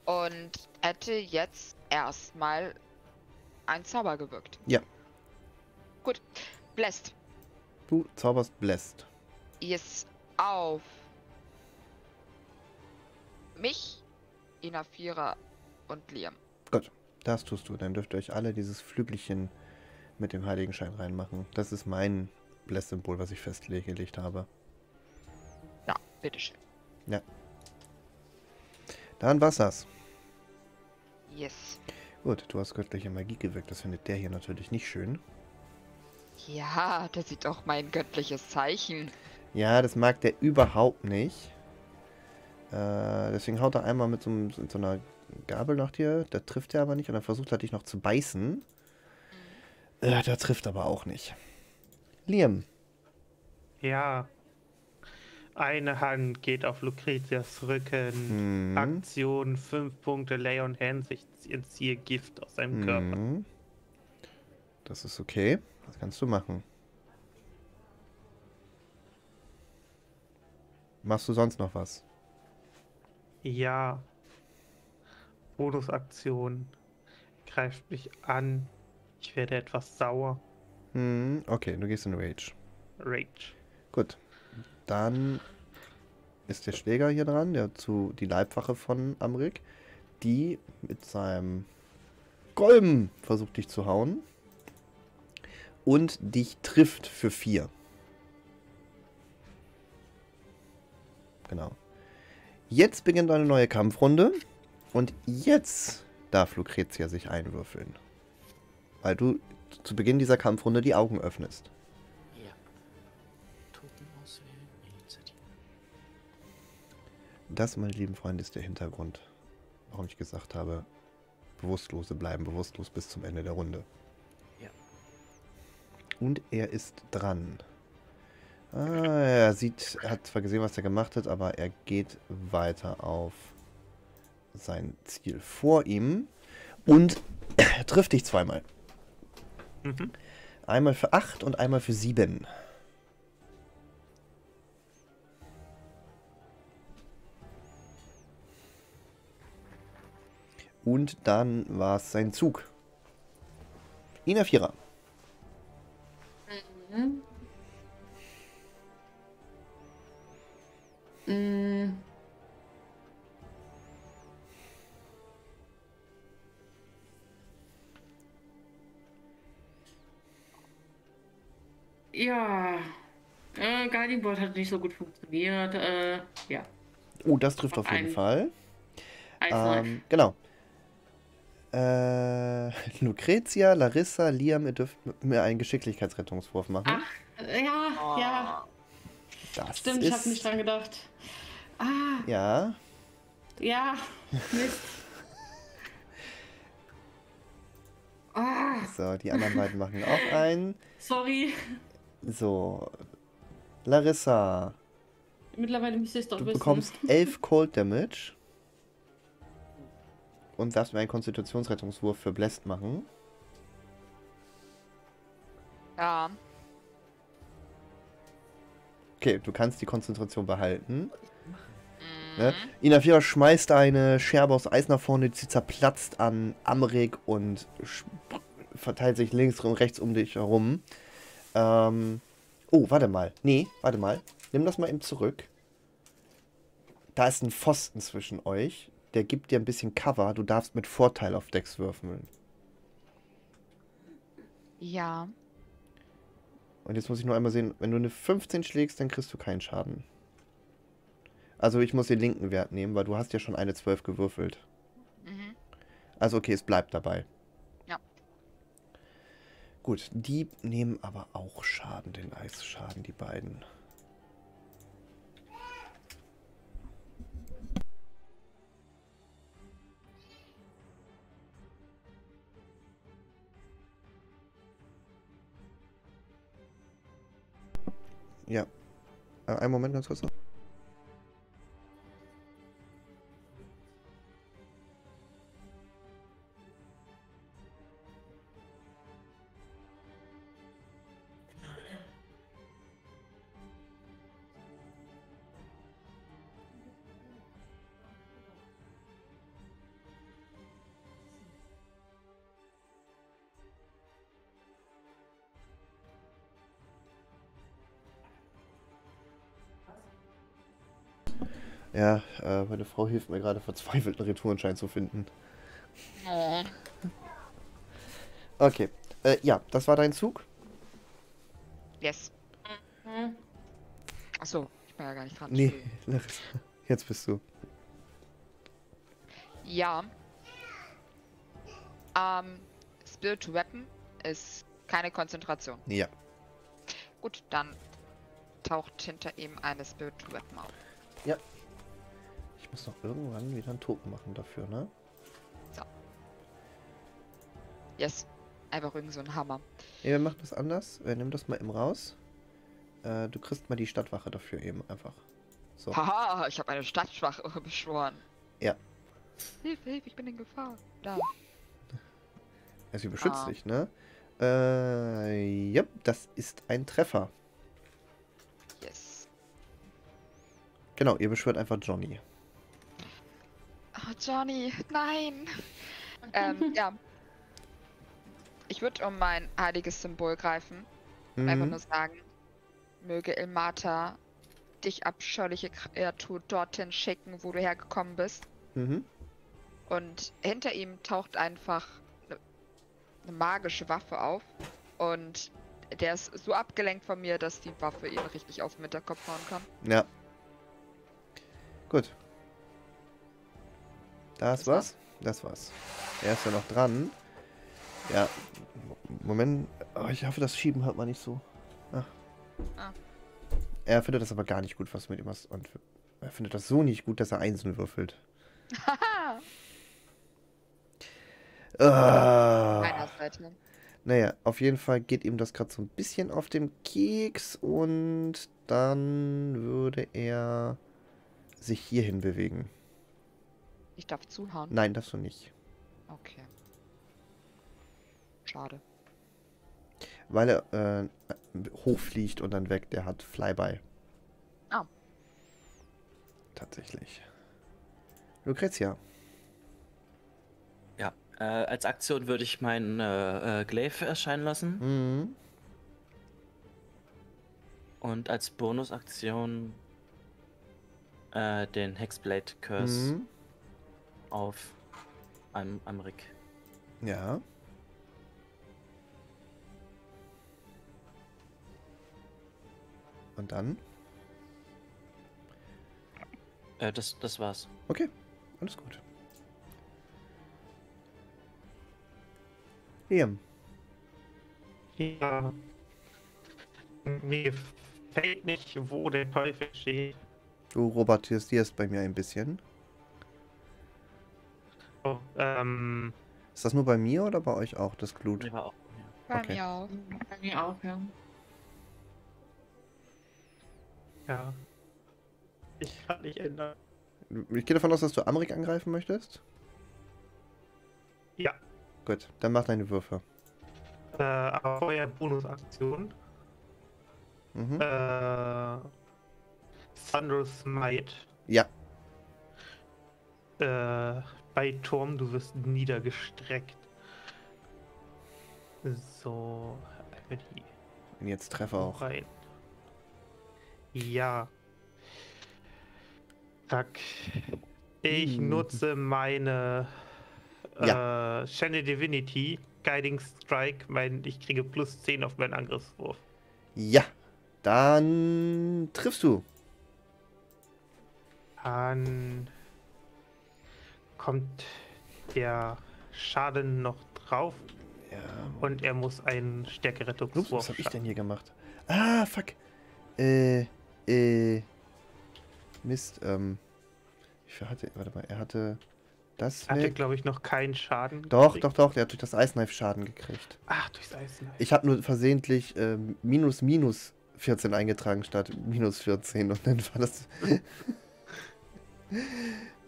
Speaker 2: Und hätte jetzt erstmal ein Zauber gewirkt.
Speaker 1: Ja.
Speaker 2: Gut. Bläst.
Speaker 1: Du zauberst Blessed.
Speaker 2: Yes. Auf. Mich, Inafira und Liam.
Speaker 1: Das tust du. Dann dürft ihr euch alle dieses Flügelchen mit dem Heiligenschein reinmachen. Das ist mein Bless-Symbol, was ich festgelegt habe.
Speaker 2: Ja, bitteschön.
Speaker 1: Dann war's das.
Speaker 2: Yes.
Speaker 1: Gut, du hast göttliche Magie gewirkt. Das findet der hier natürlich nicht schön.
Speaker 2: Ja, das sieht doch mein göttliches Zeichen.
Speaker 1: Ja, das mag der überhaupt nicht. Äh, deswegen haut er einmal mit so, mit so einer Gabel nach dir. Da trifft er aber nicht. Und dann versucht er dich noch zu beißen. Äh, der trifft aber auch nicht. Liam.
Speaker 3: Ja. Eine Hand geht auf Lucretias Rücken.
Speaker 1: Mhm.
Speaker 3: Aktion 5 Punkte Lay on Hands. Ich entziehe Gift aus seinem Körper.
Speaker 1: Mhm. Das ist okay. Das kannst du machen. Machst du sonst noch was?
Speaker 3: Ja. Bonusaktion. Greift mich an. Ich werde etwas sauer.
Speaker 1: Hm, okay, du gehst in Rage.
Speaker 3: Rage.
Speaker 1: Gut. Dann ist der Schläger hier dran, der zu die Leibwache von Amrik, die mit seinem Golm versucht dich zu hauen und dich trifft für vier. Genau. Jetzt beginnt eine neue Kampfrunde und jetzt darf Lucretia sich einwürfeln. Weil du zu Beginn dieser Kampfrunde die Augen öffnest. Das, meine lieben Freunde, ist der Hintergrund, warum ich gesagt habe, Bewusstlose bleiben bewusstlos bis zum Ende der Runde.
Speaker 4: Ja.
Speaker 1: Und er ist dran. Ah, er sieht, er hat zwar gesehen, was er gemacht hat, aber er geht weiter auf sein Ziel vor ihm und trifft dich zweimal.
Speaker 3: Mhm.
Speaker 1: Einmal für 8 und einmal für 7. Und dann war es sein Zug. Ina Vierer.
Speaker 6: Mhm. Mhm. Ja. Äh, Guiding hat nicht so gut funktioniert. Äh, ja.
Speaker 1: Oh, das trifft auf, auf
Speaker 6: jeden
Speaker 1: Fall. Ähm, genau. Äh, Lucretia, Larissa, Liam, ihr dürft mit mir einen Geschicklichkeitsrettungswurf machen.
Speaker 6: Ach, äh, ja, ja.
Speaker 1: das
Speaker 6: Stimmt,
Speaker 1: ist,
Speaker 6: ich habe nicht dran gedacht. Ah,
Speaker 1: Ja,
Speaker 6: ja. Mist. Ah,
Speaker 1: so, die anderen beiden machen auch einen.
Speaker 6: sorry.
Speaker 1: So, Larissa,
Speaker 6: Mittlerweile müsste ich es doch
Speaker 1: du
Speaker 6: wissen.
Speaker 1: bekommst 11 Cold Damage. Und darfst mir einen Konstitutionsrettungswurf für Blessed machen.
Speaker 2: Ja.
Speaker 1: Okay, du kannst die Konzentration behalten.
Speaker 2: Mhm.
Speaker 1: Ne? Inafira schmeißt eine Scherbe aus Eis nach vorne, sie zerplatzt an Amrik und verteilt sich links und rechts um dich herum. Ähm, oh, warte mal. Nee, warte mal. Nimm das mal eben zurück. Da ist ein Pfosten zwischen euch. Der gibt dir ein bisschen Cover. Du darfst mit Vorteil auf Decks würfeln.
Speaker 2: Ja.
Speaker 1: Und jetzt muss ich nur einmal sehen, wenn du eine 15 schlägst, dann kriegst du keinen Schaden. Also ich muss den linken Wert nehmen, weil du hast ja schon eine 12 gewürfelt.
Speaker 2: Mhm.
Speaker 1: Also okay, es bleibt dabei.
Speaker 2: Ja.
Speaker 1: Gut, die nehmen aber auch Schaden, den Eisschaden, die beiden. Ja. Äh, einen Moment ganz kurz noch. Ja, äh, meine Frau hilft mir gerade verzweifelt, einen Retourenschein zu finden.
Speaker 2: Oh.
Speaker 1: Okay. Äh, ja, das war dein Zug.
Speaker 2: Yes.
Speaker 6: Mhm.
Speaker 2: Achso, ich war ja gar nicht dran.
Speaker 1: Nee. Larissa, jetzt bist du.
Speaker 2: Ja. Ähm, Spirit Weapon ist keine Konzentration.
Speaker 1: Ja.
Speaker 2: Gut, dann taucht hinter ihm eine Spirit Weapon auf.
Speaker 1: Ich muss noch irgendwann wieder einen Token machen dafür, ne?
Speaker 2: Yes. Einfach irgend so ein Hammer.
Speaker 1: Ja, wir machen das anders. Äh, nimm das mal eben raus. Äh, du kriegst mal die Stadtwache dafür eben einfach. So.
Speaker 2: Haha, ich habe eine Stadtschwache beschworen.
Speaker 1: Ja.
Speaker 2: Hilfe, Hilfe, ich bin in Gefahr. Da.
Speaker 1: Ja, sie beschützt
Speaker 2: Ah.
Speaker 1: dich, ne? Äh, ja, das ist ein Treffer.
Speaker 2: Yes.
Speaker 1: Genau, ihr beschwört einfach Johnny.
Speaker 2: Oh, Johnny, nein. ähm, ja. Ich würde um mein heiliges Symbol greifen. Einfach
Speaker 1: Mhm.
Speaker 2: nur sagen, möge Ilmata dich abscheuliche Kreatur dorthin schicken, wo du hergekommen bist.
Speaker 1: Mhm.
Speaker 2: Und hinter ihm taucht einfach eine, eine magische Waffe auf. Und der ist so abgelenkt von mir, dass die Waffe ihn richtig auf den Hinterkopf hauen kann.
Speaker 1: Ja. Gut. Das, war's? Das war's. Er ist ja noch dran. Ja. Moment. Oh, ich hoffe, das Schieben hört man nicht so. Ah.
Speaker 2: Ah.
Speaker 1: Er findet das aber gar nicht gut, was mit ihm hast. Und er findet das so nicht gut, dass er Einsen würfelt.
Speaker 2: Haha!
Speaker 1: Ah.
Speaker 2: Seite.
Speaker 1: Naja, auf jeden Fall geht ihm das gerade so ein bisschen auf den Keks und dann würde er sich hierhin bewegen.
Speaker 2: Ich darf zuhauen.
Speaker 1: Nein, das du nicht.
Speaker 2: Okay. Schade.
Speaker 1: Weil er äh, hochfliegt und dann weg. Der hat Flyby.
Speaker 2: Ah.
Speaker 1: Tatsächlich. Lucretia.
Speaker 4: Ja, äh, als Aktion würde ich meinen äh, äh, Glaive erscheinen lassen.
Speaker 1: Mhm.
Speaker 4: Und als Bonusaktion äh, den Hexblade Curse
Speaker 1: Mhm.
Speaker 4: Auf Am Amrik.
Speaker 1: Ja. Und dann?
Speaker 4: Äh, das, das war's.
Speaker 1: Okay, alles gut. Liam.
Speaker 3: Ja. Mir fällt nicht, wo der Teufel steht.
Speaker 1: Du robotisierst bei mir ein bisschen.
Speaker 3: Oh, ähm,
Speaker 1: Ist das nur bei mir oder bei euch auch, das Glut?
Speaker 4: War auch. Ja.
Speaker 2: Bei
Speaker 1: Okay.
Speaker 2: mir auch.
Speaker 6: Bei mir auch, ja.
Speaker 3: ja. Ich kann nicht ändern.
Speaker 1: Ich gehe davon aus, dass du Amrik angreifen möchtest?
Speaker 3: Ja.
Speaker 1: Gut, dann mach deine Würfe.
Speaker 3: Äh, aber vorher Bonusaktion.
Speaker 1: Mhm.
Speaker 3: Äh, Thunderous Smite.
Speaker 1: Ja,
Speaker 3: Äh, bei Turm, du wirst niedergestreckt. So, einmal die
Speaker 1: und jetzt treffe auch.
Speaker 3: rein. Ja. Zack. Ich
Speaker 1: Hm.
Speaker 3: nutze meine äh, Channel Divinity Guiding Strike. Mein, ich kriege plus 10 auf meinen Angriffswurf.
Speaker 1: Ja, dann triffst du.
Speaker 3: Dann kommt der Schaden noch drauf
Speaker 1: Ja.
Speaker 3: und er muss einen Stärkerettungswurf
Speaker 1: was habe ich denn hier gemacht? Ah, fuck. Äh, äh. Mist, ähm. Viel hatte. Warte mal, er hatte. Das
Speaker 3: Hatte, glaube ich, noch keinen Schaden.
Speaker 1: Doch,
Speaker 3: gekriegt.
Speaker 1: doch, doch, der hat durch das Ice Knife Schaden gekriegt.
Speaker 3: Ach, durchs Eisen.
Speaker 1: Ich habe nur versehentlich ähm, minus minus 14 eingetragen statt minus 14 und dann war das.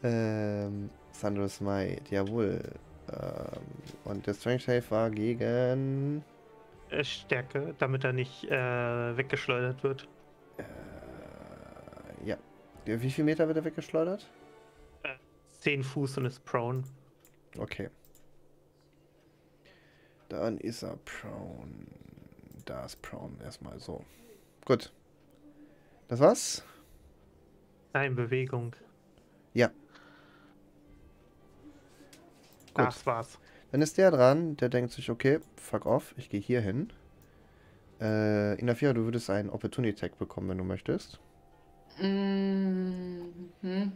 Speaker 1: ähm, Thunderous Might, jawohl. Ähm, und der Strength Save war gegen.
Speaker 3: Äh, Stärke, damit er nicht äh, weggeschleudert wird.
Speaker 1: Äh, ja. Wie viel Meter wird er weggeschleudert?
Speaker 3: 10 Fuß und ist prone.
Speaker 1: Okay. Dann ist er prone. Da ist prone erstmal so. Gut. Das war's?
Speaker 3: Nein, Bewegung.
Speaker 1: Ja. Gut.
Speaker 3: Das war's.
Speaker 1: Dann ist der dran, der denkt sich, okay, fuck off, ich gehe hier hin. Äh, Inafira, du würdest einen Opportunity Attack bekommen, wenn du möchtest.
Speaker 6: Mhm.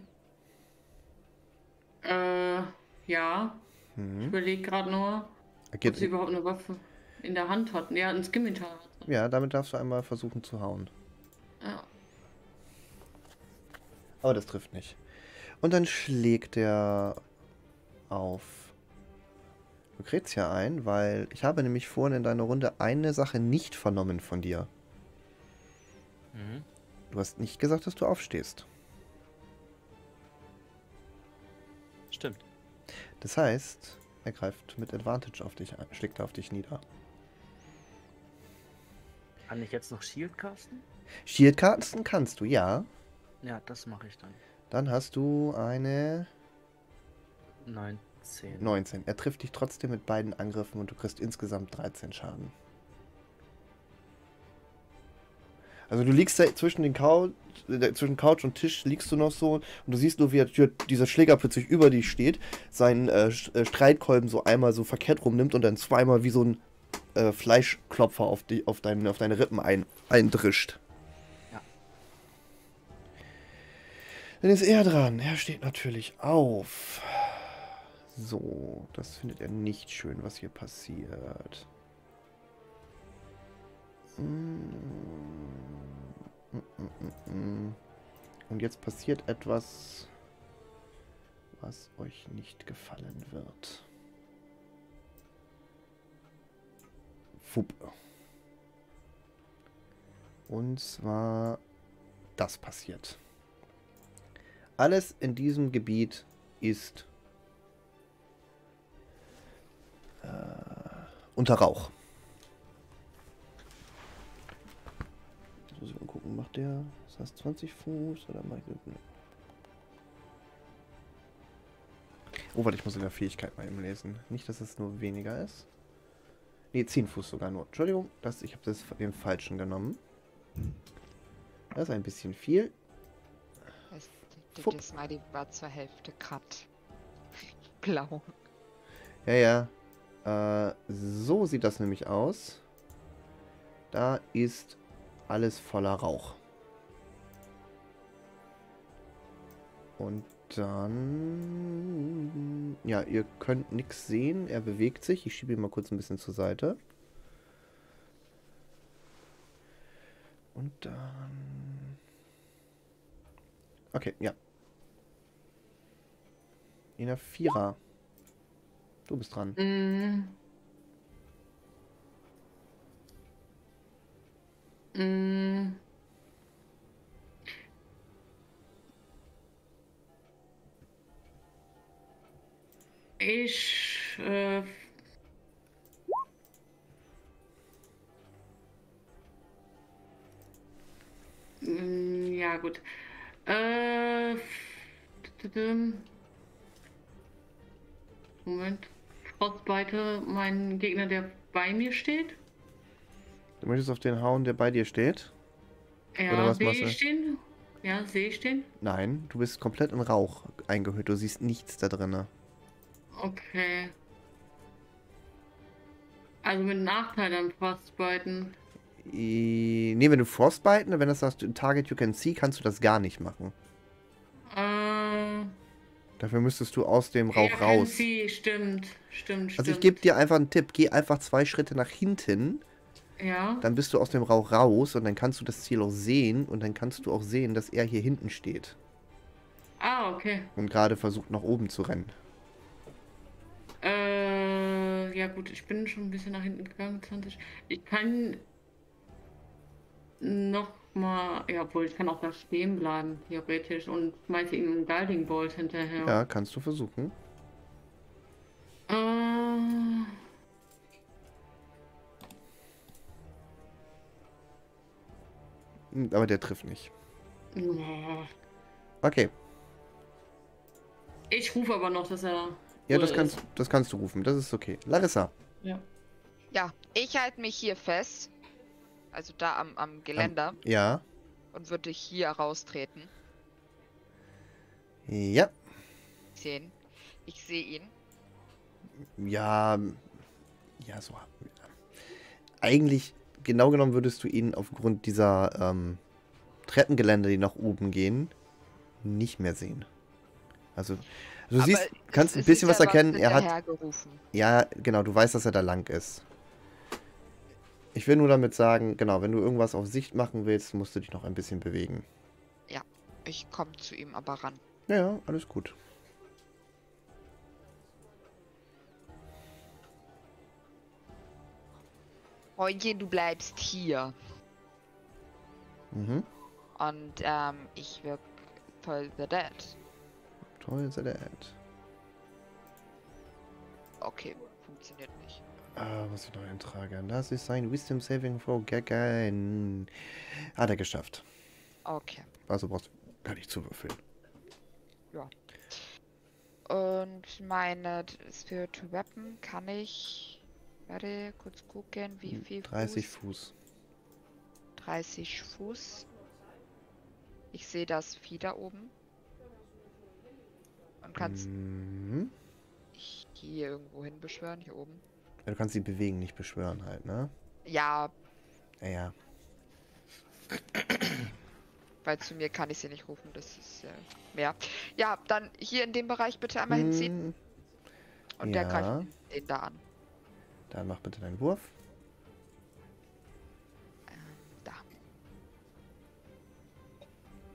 Speaker 6: Äh, ja. Ich
Speaker 1: Mhm.
Speaker 6: überlege gerade nur, ob
Speaker 1: Geht,
Speaker 6: sie überhaupt eine Waffe in der Hand hatten. Ja, ein Skimitar
Speaker 1: ja, damit darfst du einmal versuchen zu hauen.
Speaker 6: Ja.
Speaker 1: Aber das trifft nicht. Und dann schlägt er auf Lucretia ein, weil ich habe nämlich vorhin in deiner Runde eine Sache nicht vernommen von dir.
Speaker 4: Mhm.
Speaker 1: Du hast nicht gesagt, dass du aufstehst.
Speaker 4: Stimmt.
Speaker 1: Das heißt, er greift mit Advantage auf dich ein, schlägt auf dich nieder.
Speaker 4: Kann ich jetzt noch Shield casten?
Speaker 1: Shield casten kannst du, ja.
Speaker 4: Ja, das mache ich dann.
Speaker 1: Dann hast du eine
Speaker 4: 9, 10.
Speaker 1: 19. Er trifft dich trotzdem mit beiden Angriffen und du kriegst insgesamt 13 Schaden. Also du liegst da zwischen den Couch, äh, zwischen Couch und Tisch liegst du noch so und du siehst nur, wie er- dieser Schläger plötzlich über dich steht, seinen äh, äh, Streitkolben so einmal so verkehrt rumnimmt und dann zweimal wie so ein äh, Fleischklopfer auf, die, auf, dein, auf deine Rippen ein, eindrischt.
Speaker 4: Ja.
Speaker 1: Dann ist er dran. Er steht natürlich auf. So, das findet er nicht schön, was hier passiert. Und jetzt passiert etwas, was euch nicht gefallen wird. Fupp. Und zwar das passiert. Alles in diesem Gebiet ist äh, unter Rauch. Jetzt muss ich mal gucken, macht der ist das 20 Fuß oder macht der... Nee. Oh, warte, ich muss in der Fähigkeit mal eben lesen. Nicht, dass es nur weniger ist. Ne, 10 Fuß sogar nur. Entschuldigung, das, ich habe das den falschen genommen. Das ist ein bisschen viel.
Speaker 2: Das, das, das war zur Hälfte grad blau.
Speaker 1: Ja, ja. Äh, so sieht das nämlich aus. Da ist alles voller Rauch. Und dann... Ja, ihr könnt nichts sehen. Er bewegt sich. Ich schiebe ihn mal kurz ein bisschen zur Seite. Und dann... Okay, ja. In der Vierer. Du bist dran.
Speaker 6: Mm. Ich äh, mm, ja gut. Äh, Moment. Frostbeite, mein Gegner, der bei mir steht.
Speaker 1: Du möchtest auf den hauen, der bei dir steht? Oder
Speaker 6: Ja,
Speaker 1: was
Speaker 6: sehe ich den? Ja, sehe ich den?
Speaker 1: Nein, du bist komplett in Rauch eingehüllt. Du siehst nichts da drinne.
Speaker 6: Okay. Also mit Nachteil am Frostbeiten.
Speaker 1: I- Nee, wenn du Frostbiten, wenn das sagst, Target you can see, kannst du das gar nicht machen. Dafür müsstest du aus dem Rauch
Speaker 6: ja,
Speaker 1: raus.
Speaker 6: Sie, stimmt, stimmt, stimmt.
Speaker 1: Also ich gebe dir einfach einen Tipp. Geh einfach zwei Schritte nach hinten,
Speaker 6: Ja,
Speaker 1: dann bist du aus dem Rauch raus und dann kannst du das Ziel auch sehen und dann kannst du auch sehen, dass er hier hinten steht
Speaker 6: ah, okay.
Speaker 1: und gerade versucht nach oben zu rennen.
Speaker 6: Äh, ja gut, ich bin schon ein bisschen nach hinten gegangen, 20. Ich kann noch mal, ja wohl, ich kann auch da stehen bleiben, theoretisch, und schmeiße ihm einen Guiding Bolt hinterher.
Speaker 1: Ja, kannst du versuchen.
Speaker 6: Äh,
Speaker 1: Hm, Aber der trifft nicht.
Speaker 6: ja.
Speaker 1: Okay.
Speaker 6: ich rufe aber noch, dass er.
Speaker 1: Ja, das kannst,
Speaker 6: ist.
Speaker 1: das kannst du rufen. Das ist okay. Larissa.
Speaker 6: Ja.
Speaker 2: Ja, ich halte mich hier fest. Also da am, am Geländer
Speaker 1: Ja.
Speaker 2: und würde hier raustreten.
Speaker 1: Ja.
Speaker 2: Sehen. Ich sehe ihn.
Speaker 1: Ja. Ja, so. Eigentlich, genau genommen, würdest du ihn aufgrund dieser ähm, Treppengeländer, die nach oben gehen, nicht mehr sehen. Also, du
Speaker 2: Aber
Speaker 1: siehst, kannst ein bisschen was erkennen. Er hat, ja, genau, du weißt, dass er da lang ist. Ich will nur damit sagen, genau, wenn du irgendwas auf Sicht machen willst, musst du dich noch ein bisschen bewegen.
Speaker 2: Ich komme zu ihm aber ran.
Speaker 1: Ja, ja, alles gut.
Speaker 2: Freundchen, du bleibst hier.
Speaker 1: Mhm.
Speaker 2: Und ähm, ich wirk Toll the Dead.
Speaker 1: Toll, sehr nett.
Speaker 2: Okay, funktioniert nicht.
Speaker 1: Ah, was ich noch eintrage. Das ist sein Wisdom Saving Throw gegen. Hat er geschafft.
Speaker 2: Okay.
Speaker 1: Also brauchst du gar nicht zu würfeln.
Speaker 2: Und meine Spiritual Weapon kann ich. Warte, kurz gucken, wie viel
Speaker 1: 30
Speaker 2: Fuß?
Speaker 1: Fuß.
Speaker 2: 30 Fuß. Ich sehe das Vieh da oben. Und kann es
Speaker 1: Mhm.
Speaker 2: hier irgendwo hin beschwören, hier oben.
Speaker 1: Ja, Du kannst sie bewegen, nicht beschwören halt, ne?
Speaker 2: Ja,
Speaker 1: Ja, ja.
Speaker 2: weil zu mir kann ich sie nicht rufen, das ist äh, mehr. Ja, dann hier in dem Bereich bitte einmal hinziehen.
Speaker 1: Hm,
Speaker 2: Und der
Speaker 1: ja.
Speaker 2: greift den da an.
Speaker 1: Dann mach bitte deinen Wurf.
Speaker 2: Da.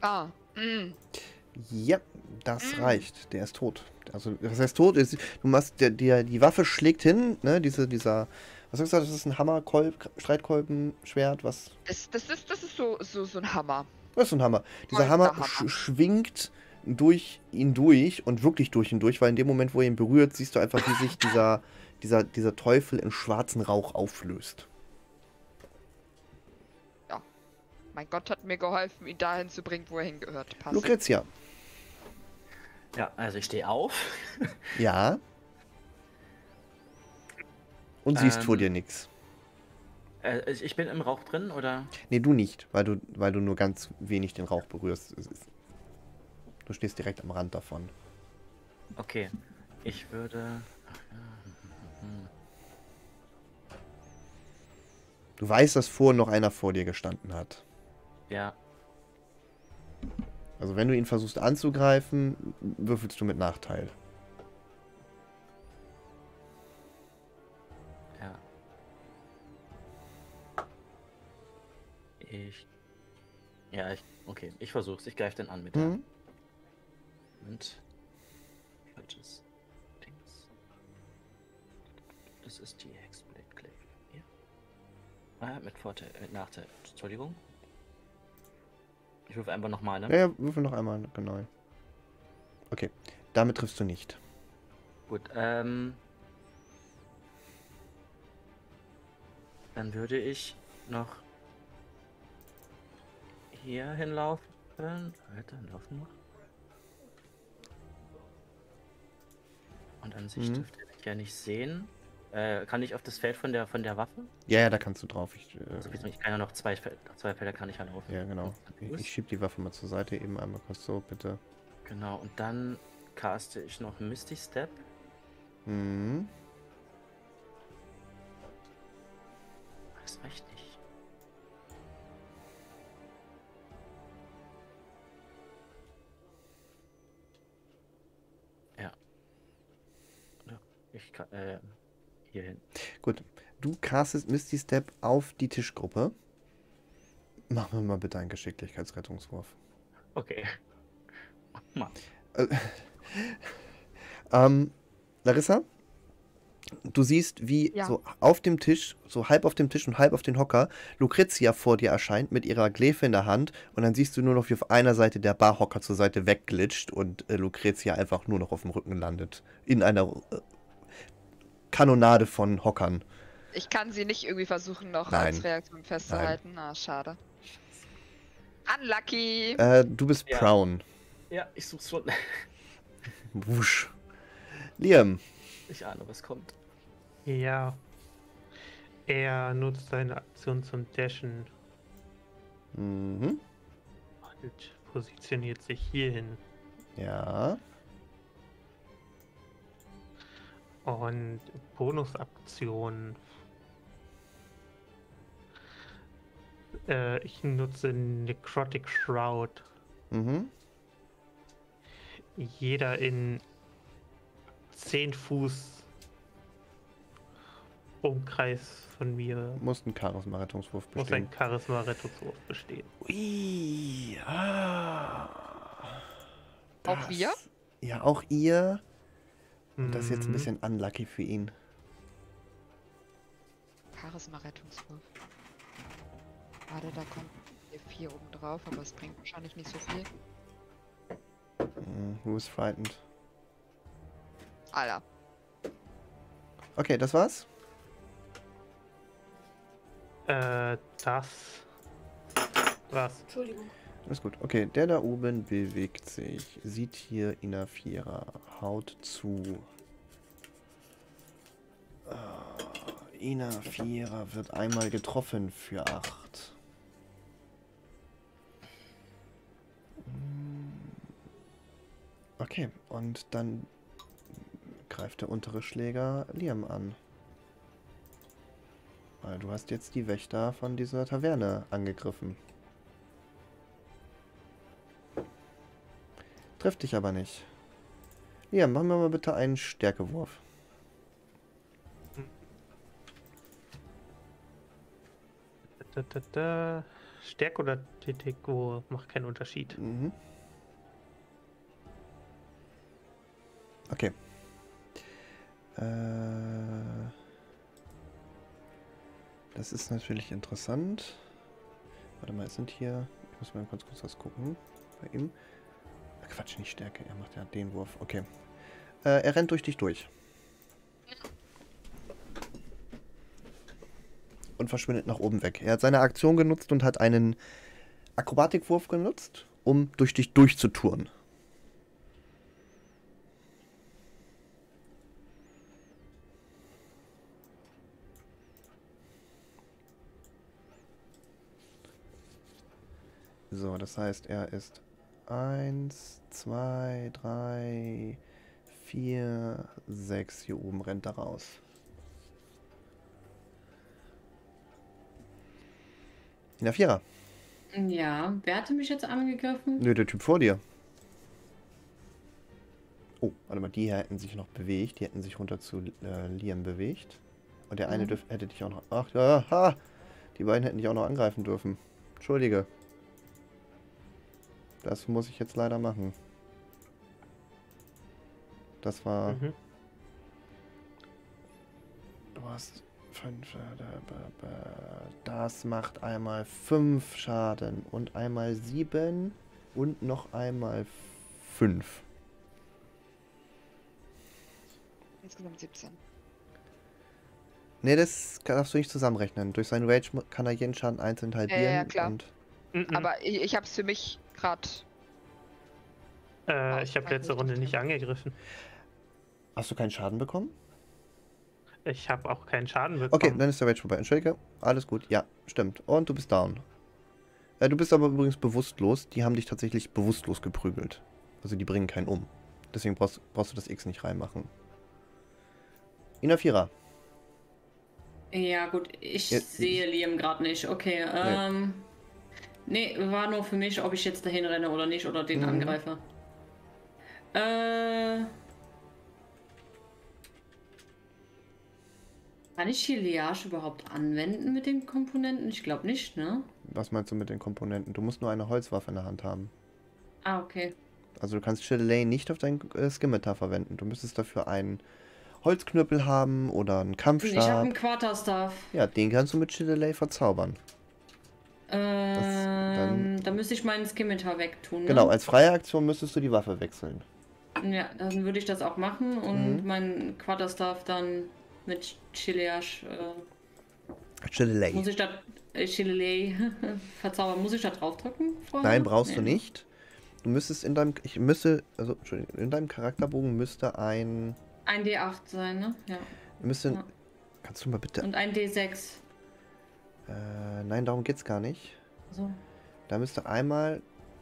Speaker 2: Ah, mm.
Speaker 1: Ja, das
Speaker 2: Mm.
Speaker 1: reicht. Der ist tot. Also, was heißt tot? Ist, du machst, der, der, die Waffe schlägt hin, ne? Diese, dieser, was hast du gesagt, das ist ein Hammer, Kolb, Streitkolben, Schwert, was?
Speaker 2: Das, das, ist, das ist so, so, so ein Hammer.
Speaker 1: Das ist so ein Hammer. Dieser Hammer,
Speaker 2: Hammer.
Speaker 1: sch schwingt durch ihn durch und wirklich durch ihn durch, weil in dem Moment, wo er ihn berührt, siehst du einfach, wie sich dieser, dieser, dieser Teufel in schwarzen Rauch auflöst.
Speaker 2: Mein Gott hat mir geholfen, ihn dahin zu bringen, wo er hingehört. Passt.
Speaker 1: Lucrezia.
Speaker 4: Ja, also ich stehe auf.
Speaker 1: Ja. Und siehst vor
Speaker 4: Ähm.
Speaker 1: dir nichts.
Speaker 4: Äh, ich bin im Rauch drin, oder?
Speaker 1: Nee, du nicht, weil du, weil du nur ganz wenig den Rauch berührst. Du stehst direkt am Rand davon.
Speaker 4: Okay. Ich würde.
Speaker 1: Du weißt, dass vor noch einer vor dir gestanden hat.
Speaker 4: Ja,
Speaker 1: Also wenn du ihn versuchst anzugreifen, würfelst du mit Nachteil.
Speaker 4: Ja. Ich. Ja, ich. Okay, ich versuch's. Ich greife den an mit der.
Speaker 1: Mhm.
Speaker 4: Moment. Falsches Dings. Das ist die Hexblade Clay. Hier. Ah, mit Vorteil, mit Nachteil. Entschuldigung. Ich rufe einfach nochmal, ne?
Speaker 1: Ja, ja, würfel noch einmal, genau. Okay, damit triffst du nicht.
Speaker 4: Gut, ähm. Dann würde ich noch hier hinlaufen. Alter, laufen noch. Und an sich
Speaker 1: Mhm.
Speaker 4: dürfte mich ja nicht sehen. Äh, kann ich auf das Feld von der von der Waffe?
Speaker 1: Ja, ja, da kannst du drauf. Ich,
Speaker 4: Also,
Speaker 1: äh,
Speaker 4: ich kann ja noch zwei, zwei Felder kann ich ja laufen.
Speaker 1: ja, genau. Ich, ich schieb die Waffe mal zur Seite eben einmal kurz so, bitte.
Speaker 4: Genau, und dann caste ich noch Misty Step.
Speaker 1: Mhm.
Speaker 4: Das reicht nicht. Ja. Ja, Ich kann, äh, hier hin.
Speaker 1: Gut. Du castest Misty Step auf die Tischgruppe. Mach mir mal bitte einen Geschicklichkeitsrettungswurf.
Speaker 4: Okay. Mann.
Speaker 1: Äh, ähm, Larissa, du siehst, wie
Speaker 2: Ja.
Speaker 1: so auf dem Tisch, so halb auf dem Tisch und halb auf den Hocker, Lucrezia vor dir erscheint mit ihrer Gläfe in der Hand und dann siehst du nur noch, wie auf einer Seite der Barhocker zur Seite wegglitscht und äh, Lucrezia einfach nur noch auf dem Rücken landet. In einer äh, Kanonade von Hockern.
Speaker 2: Ich kann sie nicht irgendwie versuchen, noch
Speaker 1: Nein.
Speaker 2: als Reaktion festzuhalten. Ah, schade. Unlucky!
Speaker 1: Äh, du bist
Speaker 4: Ja.
Speaker 1: Brown.
Speaker 4: Ja, ich such's schon.
Speaker 1: Wusch. Liam.
Speaker 4: Ich ahne, was kommt.
Speaker 3: Ja. Er nutzt seine Aktion zum Dashen
Speaker 1: Mhm.
Speaker 3: und positioniert sich hier hin.
Speaker 1: Ja.
Speaker 3: Und Bonusaktion. Äh, ich nutze Necrotic Shroud.
Speaker 1: Mhm.
Speaker 3: Jeder in 10 Fuß Umkreis von mir
Speaker 1: Muss ein Charisma-Rettungswurf
Speaker 3: muss
Speaker 1: bestehen.
Speaker 3: ein Charisma-Rettungswurf bestehen.
Speaker 1: Ui, ah.
Speaker 2: Auch wir?
Speaker 1: Ja, auch ihr. Und das ist jetzt ein
Speaker 3: Mhm.
Speaker 1: bisschen unlucky für ihn.
Speaker 2: Charisma-Rettungswurf. Warte, da kommt hier 4 oben drauf, aber es bringt wahrscheinlich nicht so viel.
Speaker 1: Hm, who is frightened?
Speaker 2: Alter.
Speaker 1: Okay, das war's.
Speaker 3: Äh, das. Was?
Speaker 7: Entschuldigung.
Speaker 1: Alles gut. Okay, der da oben bewegt sich. Sieht hier Ina Vierer. Haut zu. Ah, Ina Vierer wird einmal getroffen für 8. Okay, und dann greift der untere Schläger Liam an. Weil du hast jetzt die Wächter von dieser Taverne angegriffen. Trifft dich aber nicht. Ja, machen wir mal bitte einen Stärkewurf.
Speaker 3: Da, da, da. Stärke oder Titiko macht keinen Unterschied.
Speaker 1: Mhm. Okay. Äh, das ist natürlich interessant. Warte mal, es sind hier. Ich muss mal ganz kurz was gucken. Bei ihm. Quatsch, nicht Stärke. Er macht ja den Wurf. Okay. Äh, er rennt durch dich durch. Und verschwindet nach oben weg. Er hat seine Aktion genutzt und hat einen Akrobatikwurf genutzt, um durch dich durchzutouren. So, das heißt, er ist 1, 2, 3, 4, 6. Hier oben rennt er raus. In der Vierer.
Speaker 6: Ja, wer hatte mich jetzt angegriffen?
Speaker 1: Nö, der Typ vor dir. Oh, warte mal, die hier hätten sich noch bewegt. Die hätten sich runter zu äh, Liam bewegt. Und der eine
Speaker 6: Mhm.
Speaker 1: hätte dich auch noch... Ach, ja, ha! Die beiden hätten dich auch noch angreifen dürfen. Entschuldige. Das muss ich jetzt leider machen. Das war...
Speaker 3: Mhm.
Speaker 1: Du hast fünf. äh, Das macht einmal fünf Schaden und einmal sieben und noch einmal fünf.
Speaker 2: Insgesamt 17.
Speaker 1: Ne, das darfst du nicht zusammenrechnen. Durch seinen Rage kann er jeden Schaden einzeln halbieren.
Speaker 2: ja, klar.
Speaker 1: Und
Speaker 3: Mhm.
Speaker 2: Aber ich, ich hab's für mich gerade.
Speaker 3: äh, ich habe letzte Runde nicht angegriffen.
Speaker 1: hast du keinen Schaden bekommen?
Speaker 3: Ich habe auch keinen Schaden bekommen.
Speaker 1: Okay, dann ist der Rage vorbei. Entschuldige. Alles gut. Ja, stimmt. Und du bist down. Äh, du bist aber übrigens bewusstlos. Die haben dich tatsächlich bewusstlos geprügelt. Also die bringen keinen um. Deswegen brauchst, brauchst du das X nicht reinmachen. Inafira.
Speaker 6: Ja, gut, ich
Speaker 1: Ja,
Speaker 6: sehe Liam gerade nicht. Okay, ähm. Nee, war nur für mich, ob ich jetzt dahin renne oder nicht oder den
Speaker 1: Mhm.
Speaker 6: angreife. Äh. Kann ich hier Liage überhaupt anwenden mit den Komponenten? Ich glaube nicht, ne?
Speaker 1: Was meinst du mit den Komponenten? Du musst nur eine Holzwaffe in der Hand haben.
Speaker 6: Ah, okay.
Speaker 1: Also du kannst Shillelagh nicht auf dein äh, Scimitar verwenden. Du müsstest dafür einen Holzknüppel haben oder einen
Speaker 6: Ich habe
Speaker 1: Kampfstab.
Speaker 6: einen Quarterstaff.
Speaker 1: Ja, den kannst du mit Shillelagh verzaubern.
Speaker 6: Ähm, da müsste ich meinen Skimitar wegtun. Ne?
Speaker 1: Genau, als freie Aktion müsstest du die Waffe wechseln.
Speaker 6: Ja, dann würde ich das auch machen und
Speaker 1: Mhm.
Speaker 6: meinen Quarterstaff dann mit Chileage. Äh,
Speaker 1: Shillelagh.
Speaker 6: muss ich da äh, Chilelay verzaubern? Muss ich da draufdrücken?
Speaker 1: Nein, brauchst du
Speaker 6: Nee.
Speaker 1: nicht. Du müsstest in deinem, ich müsste, also Entschuldigung, in deinem Charakterbogen müsste ein,
Speaker 6: Ein D8 sein, ne? Ja.
Speaker 1: müsste,
Speaker 6: Ja.
Speaker 1: kannst du mal bitte,
Speaker 6: Und ein D6.
Speaker 1: Äh, nein, darum geht's gar nicht.
Speaker 6: So.
Speaker 1: Da müsste einmal,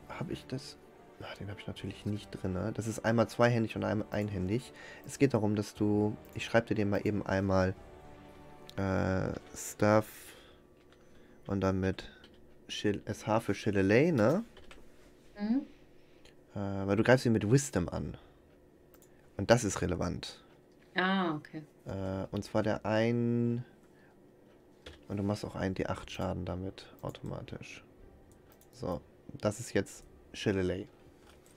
Speaker 1: habe ich das, ach, den habe ich natürlich nicht drin. Ne? Das ist einmal zweihändig und einmal einhändig. Es geht darum, dass du, ich schreibe dir den mal eben einmal äh, Stuff und dann mit Shil SH für Shillelagh, ne?
Speaker 6: Mhm.
Speaker 1: Äh, weil du greifst ihn mit Wisdom an. Und das ist relevant.
Speaker 6: Ah, okay.
Speaker 1: Äh, und zwar der ein. Und du machst auch einen D8 Schaden damit automatisch. So, das ist jetzt Shillelagh.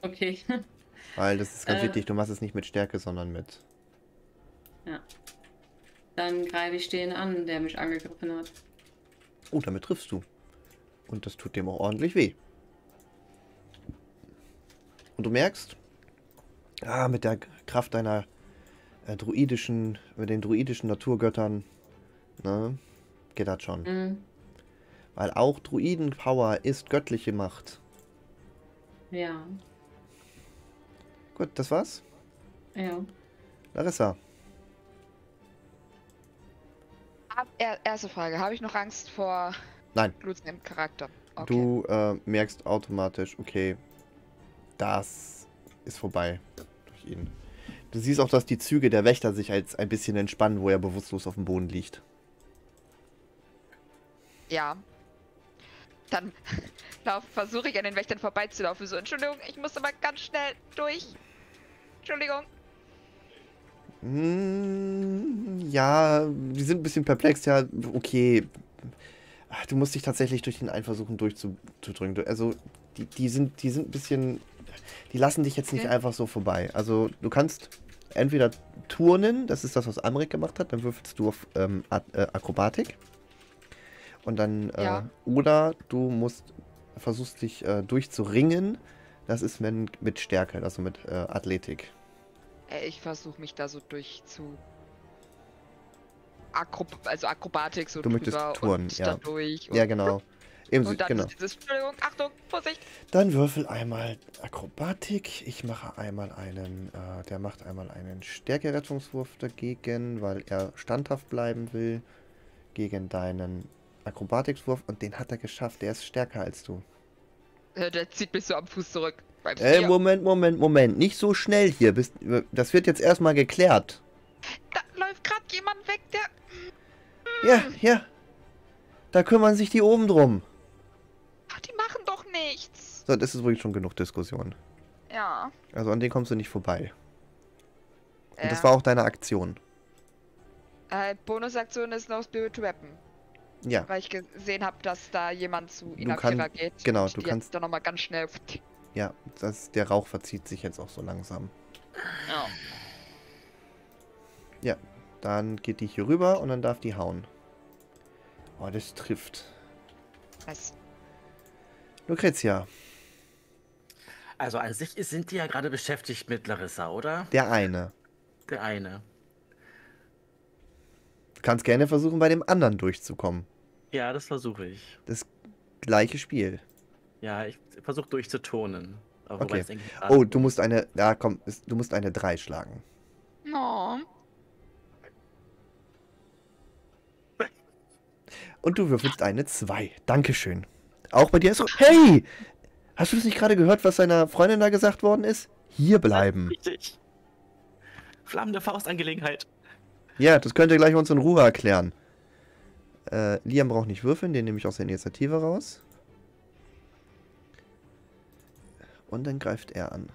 Speaker 6: Okay.
Speaker 1: Weil das ist ganz
Speaker 6: Äh.
Speaker 1: wichtig, du machst es nicht mit Stärke, sondern mit.
Speaker 6: Dann greife ich den an, der mich angegriffen hat.
Speaker 1: Oh, damit triffst du. Und das tut dem auch ordentlich weh. Und du merkst, ah, mit der Kraft deiner äh, druidischen, mit den druidischen Naturgöttern, ne, geht das schon.
Speaker 6: Mhm.
Speaker 1: Weil auch Druidenpower ist göttliche Macht.
Speaker 6: Ja.
Speaker 1: Gut, das war's.
Speaker 6: Ja.
Speaker 1: Larissa.
Speaker 2: Ab- er, erste Frage. Habe ich noch Angst vor
Speaker 1: Nein.
Speaker 2: Lucian Charakter? Okay.
Speaker 1: Du äh, merkst automatisch, okay, das ist vorbei durch ihn. Du siehst auch, dass die Züge der Wächter sich jetzt ein bisschen entspannen, wo er bewusstlos auf dem Boden liegt.
Speaker 2: Ja. Dann versuche ich an den Wächtern vorbeizulaufen. So, Entschuldigung, ich muss aber ganz schnell durch. Entschuldigung.
Speaker 1: Hm, ja, die sind ein bisschen perplex, ja, okay. Ach, Du musst dich tatsächlich durch den einen versuchen durchzudrücken. Du- Also, die, die, sind, die sind ein bisschen. Die lassen dich jetzt nicht
Speaker 2: Okay.
Speaker 1: einfach so vorbei. Also, du kannst entweder turnen, das ist das, was Amrik gemacht hat, dann würfelst du auf ähm, äh, Akrobatik. Und dann. Äh,
Speaker 2: Ja.
Speaker 1: Oder du musst versuchst dich äh, durchzuringen. Das ist mit, mit Stärke, also mit äh, Athletik.
Speaker 2: Äh, Ich versuche mich da so durch zu. Akrob also Akrobatik so
Speaker 1: Du möchtest touren,
Speaker 2: und
Speaker 1: ja.
Speaker 2: da durch. Und,
Speaker 1: Ja, genau. Ebenso,
Speaker 2: Und dann
Speaker 1: genau.
Speaker 2: ist dieses, Entschuldigung, Achtung, Vorsicht.
Speaker 1: Dann würfel einmal Akrobatik. Ich mache einmal einen, äh, der macht einmal einen Stärkerettungswurf dagegen, weil er standhaft bleiben will. Gegen deinen Akrobatikwurf und den hat er geschafft. Der ist stärker als du.
Speaker 2: Äh, Der zieht mich so am Fuß zurück. Beim
Speaker 1: Äh. Moment, Moment, Moment. Nicht so schnell hier. Das wird jetzt erstmal geklärt.
Speaker 2: Da läuft gerade jemand weg, der.
Speaker 1: Ja, ja. Da kümmern sich die oben drum.
Speaker 2: Ach, die machen doch nichts.
Speaker 1: So, das ist wirklich schon genug Diskussion.
Speaker 2: Ja.
Speaker 1: Also an den kommst du nicht vorbei. Und
Speaker 2: ja.
Speaker 1: das war auch deine Aktion.
Speaker 2: äh, Bonusaktion ist noch Spirit Weapon.
Speaker 1: Ja,
Speaker 2: Weil ich gesehen habe, dass da jemand zu Inakira
Speaker 1: kann-
Speaker 2: geht.
Speaker 1: genau,
Speaker 2: und
Speaker 1: du kannst-
Speaker 2: jetzt dann nochmal ganz schnell.
Speaker 1: ja, das, der Rauch verzieht sich jetzt auch so langsam.
Speaker 2: Ja.
Speaker 1: Dann geht die hier rüber und dann darf die hauen. Oh, das trifft.
Speaker 2: Was?
Speaker 1: Lucretia,
Speaker 4: Also an sich sind die ja gerade beschäftigt mit Larissa, oder?
Speaker 1: der eine.
Speaker 4: Der eine.
Speaker 1: Du kannst gerne versuchen, bei dem anderen durchzukommen.
Speaker 4: Ja, das versuche ich.
Speaker 1: Das gleiche Spiel.
Speaker 4: Ja, ich versuche durchzutonen. Aber
Speaker 1: Okay. Oh, du musst eine. Ja, komm, du musst eine 3 schlagen.
Speaker 2: No.
Speaker 1: Und du würfelst eine 2. Dankeschön. Auch bei dir ist so. Hey! Hast du das nicht gerade gehört, was seiner Freundin da gesagt worden ist? Hier bleiben.
Speaker 4: Richtig. Flammende Faustangelegenheit.
Speaker 1: Ja, das könnt ihr gleich uns in Ruhe erklären. Äh, Liam braucht nicht würfeln, den nehme ich aus der Initiative raus. Und dann greift er an.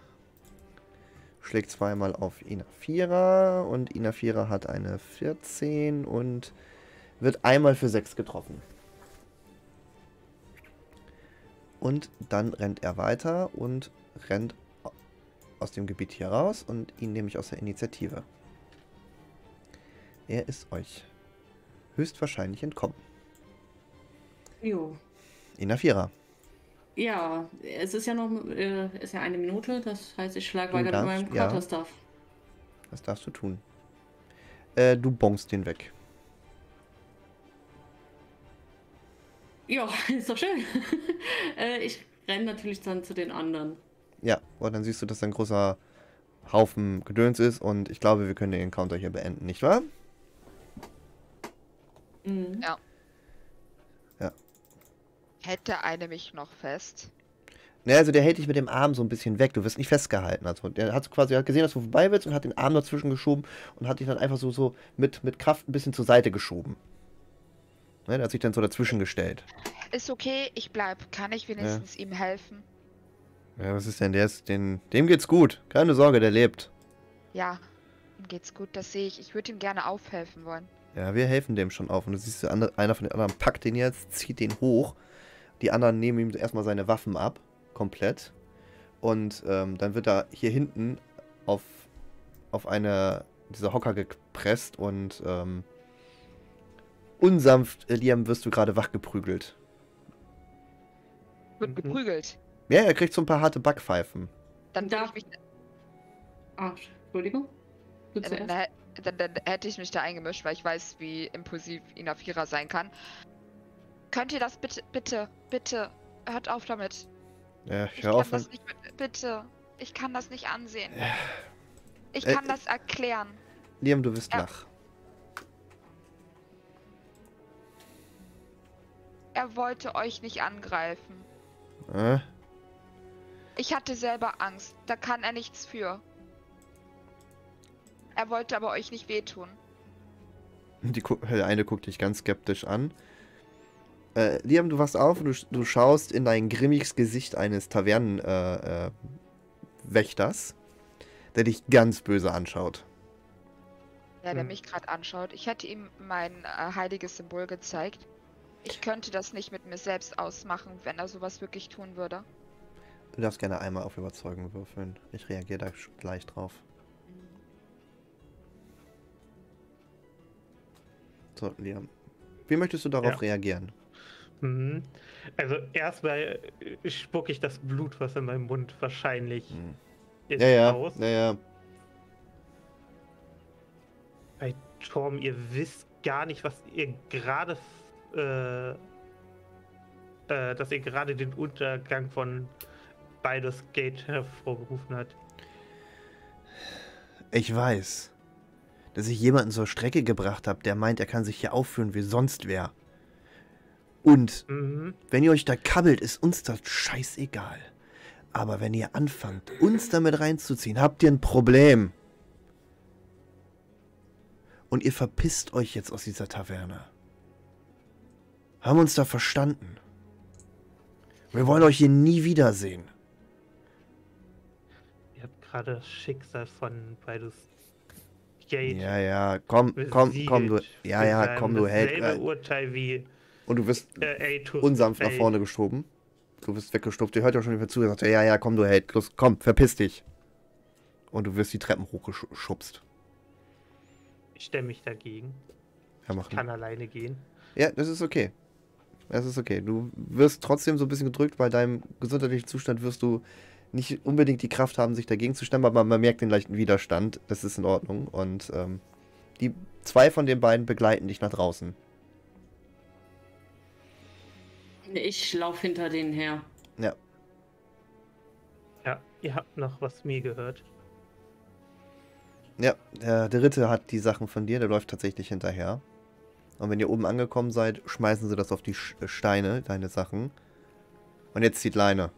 Speaker 1: Schlägt zweimal auf Ina Vierer und Ina Vierer hat eine 14 und wird einmal für 6 getroffen. Und dann rennt er weiter und rennt aus dem Gebiet hier raus und ihn nehme ich aus der Initiative. Er ist euch höchstwahrscheinlich entkommen.
Speaker 6: Jo.
Speaker 1: Ina Vierer.
Speaker 6: Ja, es ist ja noch äh, ist ja eine Minute, das heißt, ich schlage weiter mit meinem
Speaker 1: ja.
Speaker 6: Quarterstaff.
Speaker 1: Was darfst du tun? Äh, du bongst den weg.
Speaker 6: Ja, ist doch schön. äh, ich renne natürlich dann zu den anderen.
Speaker 1: Ja, und dann siehst du, dass ein großer Haufen Gedöns ist und ich glaube, wir können den Encounter hier beenden, nicht wahr?
Speaker 6: Mhm.
Speaker 2: Hält der eine mich noch fest?
Speaker 1: Ne, also der hält dich mit dem Arm so ein bisschen weg. Du wirst nicht festgehalten. Also der hat quasi hat gesehen, dass du vorbei willst und hat den Arm dazwischen geschoben und hat dich dann einfach so, so mit, mit Kraft ein bisschen zur Seite geschoben. Ne, der hat sich dann so dazwischen gestellt.
Speaker 2: Ist okay, ich bleib. Kann ich wenigstens ihm helfen?
Speaker 1: Ja, was ist denn? Der ist, den, dem geht's gut. Keine Sorge, der lebt.
Speaker 2: Ja. Ihm geht's gut, das sehe ich. Ich würde ihm gerne aufhelfen wollen.
Speaker 1: Ja, wir helfen dem schon auf. Und du siehst, einer von den anderen packt den jetzt, zieht den hoch. Die anderen nehmen ihm erstmal seine Waffen ab. Komplett. Und ähm, dann wird er hier hinten auf, auf eine dieser Hocker gepresst und ähm, unsanft, Liam, wirst du gerade wachgeprügelt.
Speaker 2: Wird
Speaker 3: Mhm.
Speaker 2: geprügelt.
Speaker 1: Ja, er kriegt so ein paar harte Backpfeifen.
Speaker 2: Dann würde
Speaker 6: Da-
Speaker 2: ich mich.
Speaker 6: Ach, Entschuldigung. Du
Speaker 2: Äh,
Speaker 6: zuerst.
Speaker 2: Dann, dann, hätte ich mich da eingemischt, weil ich weiß, wie impulsiv Inafira sein kann. Könnt ihr das bitte, bitte, bitte, hört auf damit.
Speaker 1: Ja,
Speaker 2: Ich
Speaker 1: hör
Speaker 2: kann
Speaker 1: auf.
Speaker 2: das nicht mit, bitte. Ich kann das nicht ansehen. Ich
Speaker 1: Äh,
Speaker 2: kann das erklären.
Speaker 1: Liam, du wirst
Speaker 2: Ja.
Speaker 1: wach.
Speaker 2: Er wollte euch nicht angreifen.
Speaker 1: Äh?
Speaker 2: Ich hatte selber Angst. Da kann er nichts für. Er wollte aber euch nicht wehtun.
Speaker 1: Die, gu- der eine guckt dich ganz skeptisch an. Äh, Liam, du wachst auf und du, du schaust in dein grimmiges Gesicht eines Tavernenwächters, äh, Wächters, der dich ganz böse anschaut.
Speaker 2: Der, der
Speaker 3: Hm.
Speaker 2: mich gerade anschaut. Ich hätte ihm mein äh, heiliges Symbol gezeigt. Ich könnte das nicht mit mir selbst ausmachen, wenn er sowas wirklich tun würde.
Speaker 1: Du darfst gerne einmal auf Überzeugen würfeln. Ich reagiere da gleich drauf. So, Liam. Wie möchtest du darauf
Speaker 3: Ja.
Speaker 1: reagieren?
Speaker 3: Mhm. Also erstmal äh, spucke ich das Blut, was in meinem Mund wahrscheinlich
Speaker 1: Hm.
Speaker 3: ist,
Speaker 1: Ja, ja,
Speaker 3: aus.
Speaker 1: ja, ja.
Speaker 3: Bei Torm, ihr wisst gar nicht, was ihr gerade, äh, äh, dass ihr gerade den Untergang von Baldur's Gate hervorgerufen hat.
Speaker 1: Ich weiß, dass ich jemanden zur Strecke gebracht habe, der meint, er kann sich hier aufführen wie sonst wer. Und
Speaker 3: Mhm.
Speaker 1: wenn ihr euch da kabbelt, ist uns das scheißegal. Aber wenn ihr anfangt, uns damit reinzuziehen, habt ihr ein Problem. Und ihr verpisst euch jetzt aus dieser Taverne. Haben wir uns da verstanden? Wir wollen euch hier nie wiedersehen.
Speaker 3: Ihr habt gerade das Schicksal von Baldur's Gate.
Speaker 1: Ja, ja, komm, komm, komm, du. Ja, ja, komm, du Held. äh,
Speaker 3: Urteil wie
Speaker 1: Und du wirst
Speaker 3: äh,
Speaker 1: unsanft nach vorne geschoben. Du wirst weggestopft. Ihr hört ja schon mehr zu. Er sagt, ja, ja, komm, du Held. Los, komm, verpiss dich. Und du wirst die Treppen hochgeschubst.
Speaker 3: Ich stelle mich dagegen.
Speaker 1: Ja, mach
Speaker 3: Kann alleine gehen.
Speaker 1: Ja, das ist okay. Das ist okay. Du wirst trotzdem so ein bisschen gedrückt, bei deinem gesundheitlichen Zustand wirst du nicht unbedingt die Kraft haben, sich dagegen zu stemmen, aber man merkt den leichten Widerstand. Das ist in Ordnung. Und ähm, die zwei von den beiden begleiten dich nach draußen.
Speaker 6: Ich laufe hinter denen her.
Speaker 1: Ja.
Speaker 3: Ja, ihr habt noch was mir gehört.
Speaker 1: Ja, der Dritte hat die Sachen von dir, der läuft tatsächlich hinterher. Und wenn ihr oben angekommen seid, schmeißen sie das auf die Steine, deine Sachen. Und jetzt zieht Leine.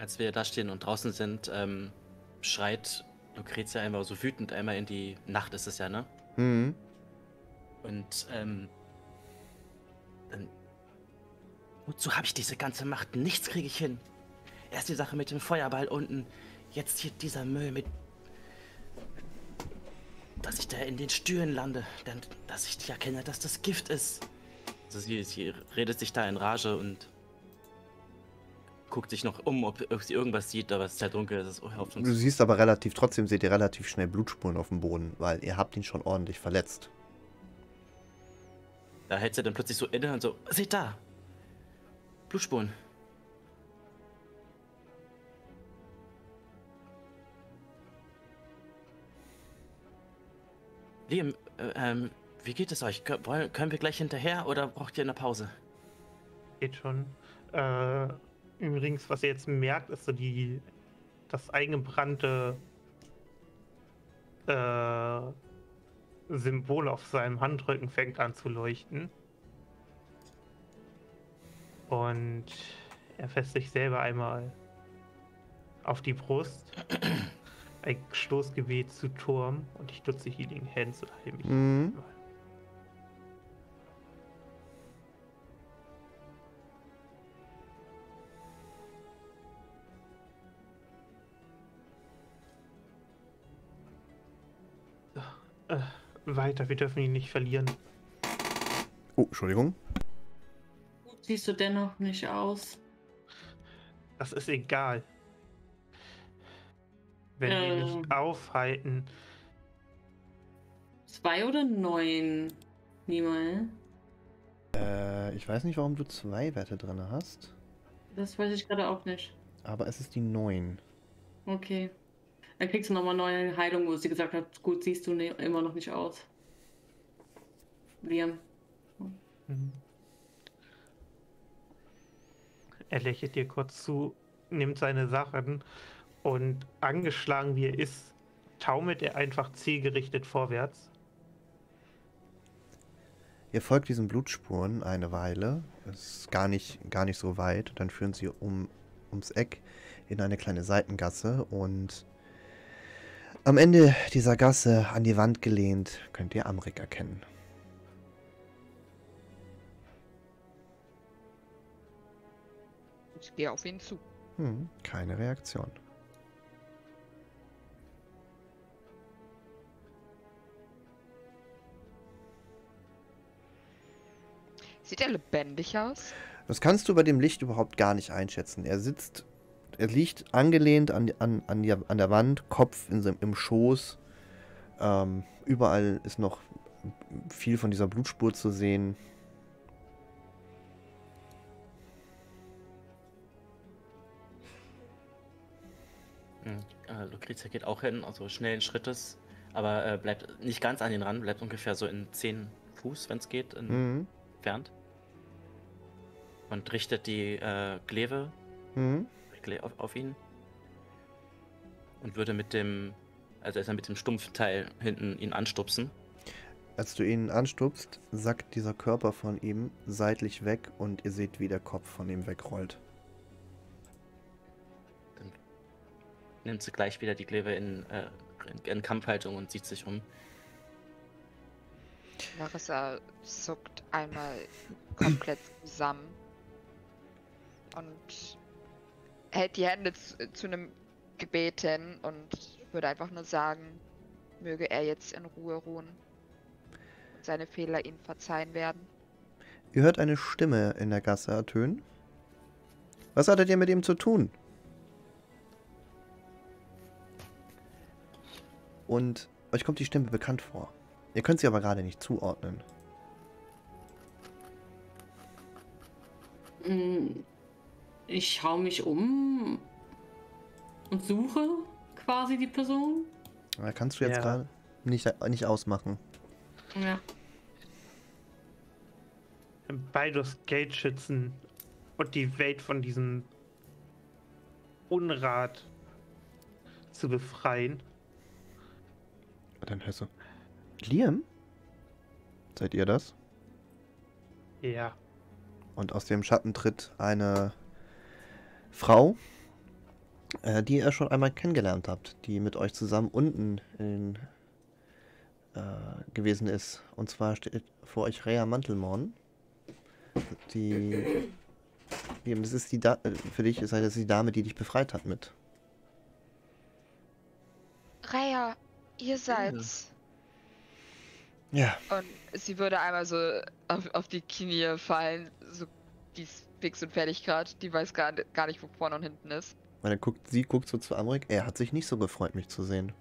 Speaker 4: Als wir da stehen und draußen sind, ähm, schreit Lucretia einmal so wütend einmal in die Nacht ist es ja, ne?
Speaker 1: Hm.
Speaker 4: Und ähm, dann, wozu habe ich diese ganze Macht? Nichts kriege ich hin. Erst die Sache mit dem Feuerball unten, jetzt hier dieser Müll mit, dass ich da in den Stühlen lande, dann, dass ich erkenne, dass das Gift ist. Also sie, sie redet sich da in Rage und guckt sich noch um, ob sie irgendwas sieht, aber es ist halt dunkel, es ist auf
Speaker 1: Du siehst aber relativ, trotzdem seht ihr relativ schnell Blutspuren auf dem Boden, weil ihr habt ihn schon ordentlich verletzt.
Speaker 4: Da hält sie dann plötzlich so inne und so, seht da! Blutspuren. Liam, äh, ähm, wie geht es euch? Können wir gleich hinterher oder braucht ihr eine Pause?
Speaker 3: Geht schon. Äh, übrigens, was ihr jetzt merkt, ist so die das eingebrannte äh, Symbol auf seinem Handrücken fängt an zu leuchten. Und er fässt sich selber einmal auf die Brust. Ein Stoßgebet zu Turm und ich nutze Healing Hands und heile mich.
Speaker 1: Mhm.
Speaker 3: mal. Weiter, wir dürfen ihn nicht verlieren.
Speaker 1: Oh, Entschuldigung.
Speaker 6: Gut siehst du dennoch nicht aus.
Speaker 3: Das ist egal. Wenn wir
Speaker 6: Ähm.
Speaker 3: nicht aufhalten,
Speaker 6: Zwei oder neun? Niemals.
Speaker 1: Äh, ich weiß nicht, warum du zwei Werte drin hast,
Speaker 6: Das weiß ich gerade auch nicht.
Speaker 1: aber es ist die 9.
Speaker 6: Okay. Dann kriegst du nochmal neue Heilung, wo sie gesagt hat, gut siehst du ne immer noch nicht aus. Liam.
Speaker 3: Mhm. Er lächelt dir kurz zu, nimmt seine Sachen und angeschlagen wie er ist, taumelt er einfach zielgerichtet vorwärts.
Speaker 1: Ihr folgt diesen Blutspuren eine Weile. Es ist gar nicht, gar nicht so weit. Dann führen sie um, ums Eck in eine kleine Seitengasse und am Ende dieser Gasse an die Wand gelehnt könnt ihr Amrik erkennen.
Speaker 2: Ich gehe auf ihn zu.
Speaker 1: Hm, keine Reaktion.
Speaker 2: Sieht er lebendig aus?
Speaker 1: Das kannst du bei dem Licht überhaupt gar nicht einschätzen. Er sitzt, er liegt angelehnt an, an, an, die, an der Wand, Kopf in, im Schoß. Ähm, überall ist noch viel von dieser Blutspur zu sehen.
Speaker 4: Äh, Lucrezia geht auch hin, also schnellen Schrittes, aber äh, bleibt nicht ganz an den ran, bleibt ungefähr so in 10 Fuß, wenn es geht,
Speaker 1: Mhm.
Speaker 4: entfernt. Und richtet die äh, Glaive
Speaker 1: Mhm.
Speaker 4: Auf, auf ihn. Und würde mit dem, also erstmal mit dem Stumpfteil hinten ihn anstupsen.
Speaker 1: Als du ihn anstupst, sackt dieser Körper von ihm seitlich weg und ihr seht, wie der Kopf von ihm wegrollt.
Speaker 4: Nimmt sie gleich wieder die Glaive in, äh, in, in Kampfhaltung und sieht sich um.
Speaker 2: Larissa zuckt einmal komplett zusammen und hält die Hände zu, zu einem Gebet hin und würde einfach nur sagen, möge er jetzt in Ruhe ruhen. und Seine Fehler ihm verzeihen werden.
Speaker 1: Ihr hört eine Stimme in der Gasse ertönen. Was hattet ihr mit ihm zu tun? Und euch kommt die Stimme bekannt vor. Ihr könnt sie aber gerade nicht zuordnen.
Speaker 6: Ich schaue mich um und suche quasi die Person.
Speaker 1: Da kannst du jetzt
Speaker 3: Ja.
Speaker 1: gerade nicht, nicht ausmachen.
Speaker 6: Ja.
Speaker 3: Baldur's Gate schützen und die Welt von diesem Unrat zu befreien.
Speaker 1: Und dann hörst du. Liam? Seid ihr das?
Speaker 3: Ja.
Speaker 1: Und aus dem Schatten tritt eine Frau, äh, die ihr schon einmal kennengelernt habt, die mit euch zusammen unten in, äh, gewesen ist. Und zwar steht vor euch Rea Mantelmorn. Die. Liam, das ist die da für dich ist halt das die Dame, die dich befreit hat mit.
Speaker 2: Raya, ihr seid's.
Speaker 1: Ja.
Speaker 2: Und sie würde einmal so auf, auf die Knie fallen. So, die ist fix und fertig gerade. Die weiß gar, gar nicht, wo vorne und hinten ist.
Speaker 1: Und dann guckt sie guckt so zu Amrik. Er hat sich nicht so gefreut, mich zu sehen.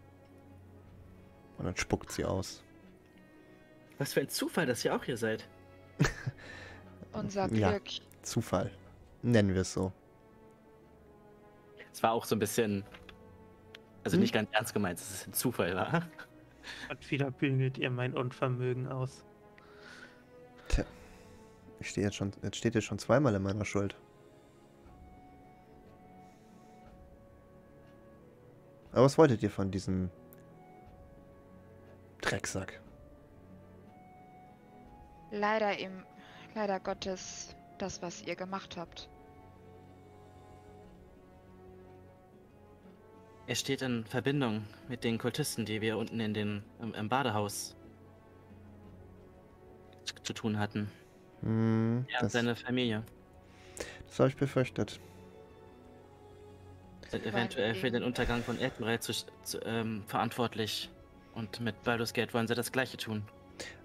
Speaker 1: Und dann spuckt sie aus.
Speaker 4: Was für ein Zufall, dass ihr auch hier seid.
Speaker 2: Unser
Speaker 1: Ja.
Speaker 2: Glück.
Speaker 1: Zufall. Nennen wir es so.
Speaker 4: Es war auch so ein bisschen. Also
Speaker 1: Hm?
Speaker 4: nicht ganz ernst gemeint, dass es ein Zufall war.
Speaker 3: Und wieder bügelt ihr mein Unvermögen aus.
Speaker 1: Ich stehe jetzt schon, jetzt steht ihr schon zweimal in meiner Schuld. Aber was wolltet ihr von diesem Drecksack?
Speaker 2: Leider ihm, leider Gottes, das, was ihr gemacht habt.
Speaker 4: Er steht in Verbindung mit den Kultisten, die wir unten in den, im, im Badehaus zu, zu tun hatten.
Speaker 1: Hm,
Speaker 4: Er und
Speaker 1: das
Speaker 4: seine Familie
Speaker 1: das habe ich befürchtet.
Speaker 4: sind eventuell für den Untergang von Elbenrei zu, zu, ähm, verantwortlich. Und mit Baldur's Gate wollen sie das Gleiche tun.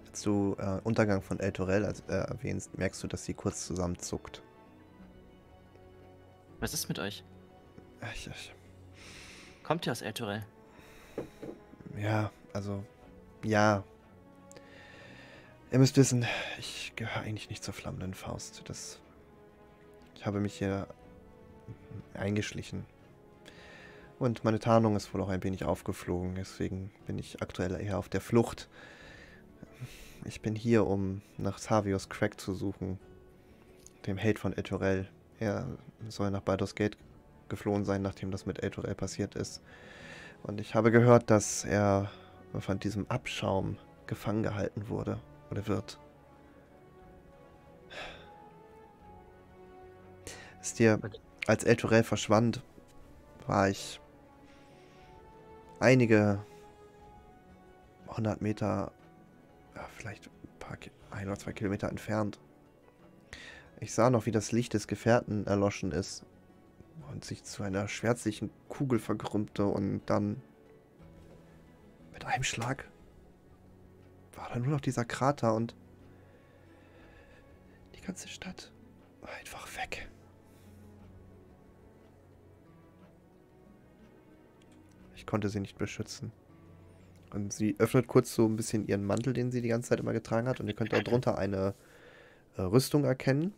Speaker 1: Als du äh, Untergang von El Torell äh, erwähnst, merkst du, dass sie kurz zusammenzuckt.
Speaker 4: Was ist mit euch?
Speaker 1: Ich, ich,
Speaker 4: Kommt ihr aus Elturel?
Speaker 1: ja, also, ja. Ihr müsst wissen, ich gehöre eigentlich nicht zur flammenden Faust. Das, ich habe mich hier eingeschlichen. Und meine Tarnung ist wohl auch ein wenig aufgeflogen, deswegen bin ich aktuell eher auf der Flucht. Ich bin hier, um nach Savios Crack zu suchen, dem Held von Elturel. Er soll nach Baldur's Gate geflohen sein, nachdem das mit Elturel passiert ist. Und ich habe gehört, dass er von diesem Abschaum gefangen gehalten wurde oder wird. Ist dir, als Elturel verschwand, war ich einige hundert Meter, ja, vielleicht ein paar, ein oder zwei Kilometer entfernt. Ich sah noch, wie das Licht des Gefährten erloschen ist und sich zu einer schwärzlichen Kugel verkrümmte und dann mit einem Schlag war da nur noch dieser Krater und die ganze Stadt war einfach weg. Ich konnte sie nicht beschützen. Und sie öffnet kurz so ein bisschen ihren Mantel, den sie die ganze Zeit immer getragen hat. Und ihr könnt darunter eine äh, Rüstung erkennen,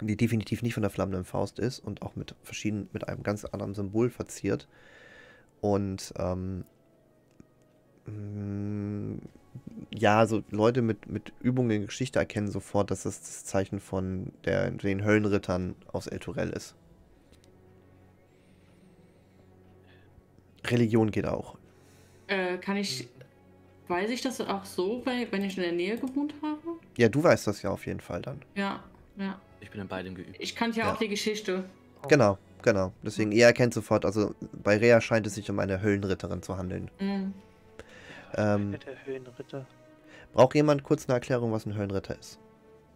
Speaker 1: die definitiv nicht von der flammenden Faust ist und auch mit verschiedenen, mit einem ganz anderen Symbol verziert. Und ähm, ja, so Leute mit, mit Übungen in Geschichte erkennen sofort, dass das das Zeichen von der, den Höllenrittern aus El Turel ist. Religion geht auch.
Speaker 6: Äh, kann ich. Weiß ich das auch so, weil, wenn ich in der Nähe gewohnt habe?
Speaker 1: Ja, du weißt das ja auf jeden Fall dann.
Speaker 6: Ja, ja.
Speaker 4: Ich bin in beidem geübt.
Speaker 6: Ich kannte ja,
Speaker 1: Ja.
Speaker 6: auch die Geschichte.
Speaker 1: Genau, genau. Deswegen, ihr erkennt sofort, also bei Rea scheint es sich um eine Höllenritterin zu handeln.
Speaker 6: Mhm.
Speaker 1: Ähm,
Speaker 3: Der Höhenritter.
Speaker 1: Braucht jemand kurz eine Erklärung, was ein Höllenritter ist?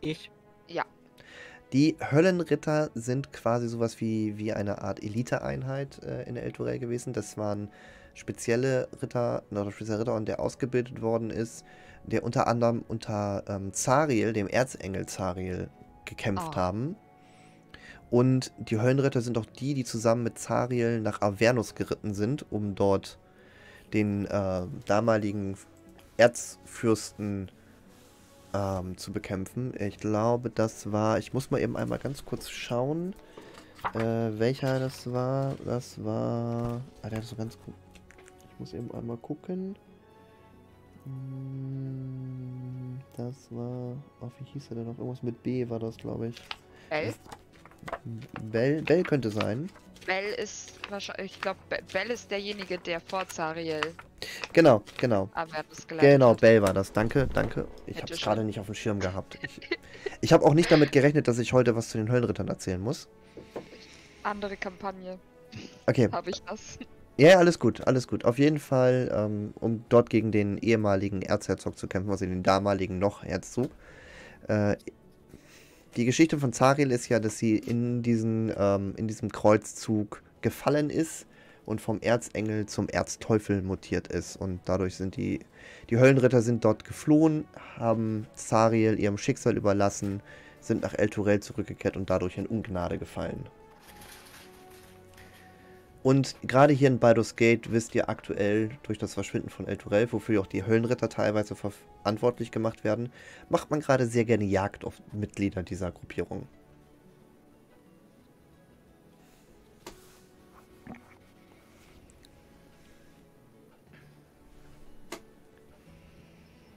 Speaker 4: Ich?
Speaker 1: Die Höllenritter sind quasi sowas wie, wie eine Art Eliteeinheit äh, in der Elturel gewesen. Das waren spezielle Ritter, oder spezielle Ritter, und der ausgebildet worden ist, der unter anderem unter ähm, Zariel, dem Erzengel Zariel, gekämpft
Speaker 2: Ah.
Speaker 1: haben. Und die Höllenritter sind auch die, die zusammen mit Zariel nach Avernus geritten sind, um dort den äh, damaligen Erzfürsten ähm, zu bekämpfen. Ich glaube, das war. Ich muss mal eben einmal ganz kurz schauen, äh, welcher das war. Das war. Ah, der hat so ganz gut. Ich muss eben einmal gucken. Hm, Das war. Oh, wie hieß er denn noch? Irgendwas mit B war das, glaube ich.
Speaker 2: Bell?
Speaker 1: Bell, Bell könnte sein.
Speaker 2: Bell ist wahrscheinlich, ich glaube, Bell ist derjenige, der vor Zariel
Speaker 1: Genau, genau. Genau,
Speaker 2: hat.
Speaker 1: Bell war das. Danke, danke. Ich habe es gerade nicht auf dem Schirm gehabt. Ich, ich habe auch nicht damit gerechnet, dass ich heute was zu den Höllenrittern erzählen muss.
Speaker 2: Andere Kampagne
Speaker 1: Okay.
Speaker 2: habe ich das.
Speaker 1: Ja, ja, alles gut, alles gut. Auf jeden Fall, ähm, um dort gegen den ehemaligen Erzherzog zu kämpfen, also den damaligen noch Herzog. Äh, die Geschichte von Zariel ist ja, dass sie in, diesen, ähm, in diesem Kreuzzug gefallen ist und vom Erzengel zum Erzteufel mutiert ist. Und dadurch sind die, die Höllenritter sind dort geflohen, haben Zariel ihrem Schicksal überlassen, sind nach El Turel zurückgekehrt und dadurch in Ungnade gefallen. Und gerade hier in Baldur's Gate wisst ihr aktuell durch das Verschwinden von El Turel, wofür auch die Höllenritter teilweise verantwortlich gemacht werden, macht man gerade sehr gerne Jagd auf Mitglieder dieser Gruppierung.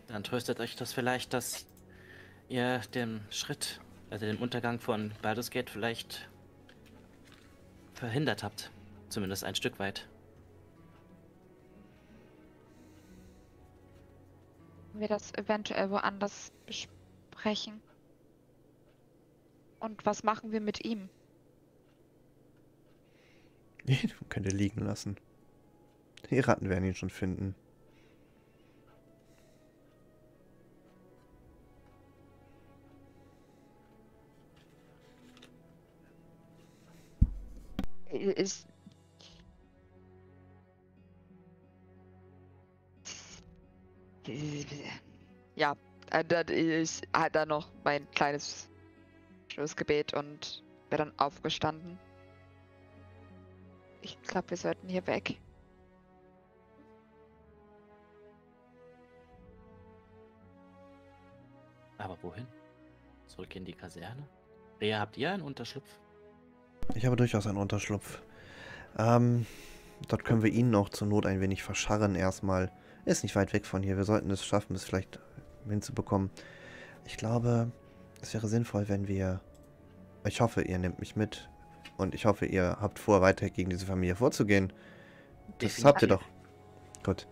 Speaker 4: Dann tröstet euch das vielleicht, dass ihr den Schritt, also den Untergang von Baldur's Gate vielleicht verhindert habt. Zumindest ein Stück weit.
Speaker 2: Können wir das eventuell woanders besprechen? Und was machen wir mit ihm?
Speaker 1: Den könnt ihr liegen lassen. Die Ratten werden ihn schon finden.
Speaker 2: Ist. Ja, äh, dann ist halt dann noch mein kleines Schlussgebet und wäre dann aufgestanden. Ich glaube, wir sollten hier weg.
Speaker 4: Aber wohin? Zurück in die Kaserne? Rea, habt ihr einen Unterschlupf?
Speaker 1: Ich habe durchaus einen Unterschlupf. Ähm, dort können wir ihn noch zur Not ein wenig verscharren erstmal. Er ist nicht weit weg von hier. Wir sollten es schaffen, es vielleicht hinzubekommen. Ich glaube, es wäre sinnvoll, wenn wir... Ich hoffe, ihr nehmt mich mit. Und ich hoffe, ihr habt vor, weiter gegen diese Familie vorzugehen. Das
Speaker 4: Definitiv.
Speaker 1: habt ihr doch. Gut.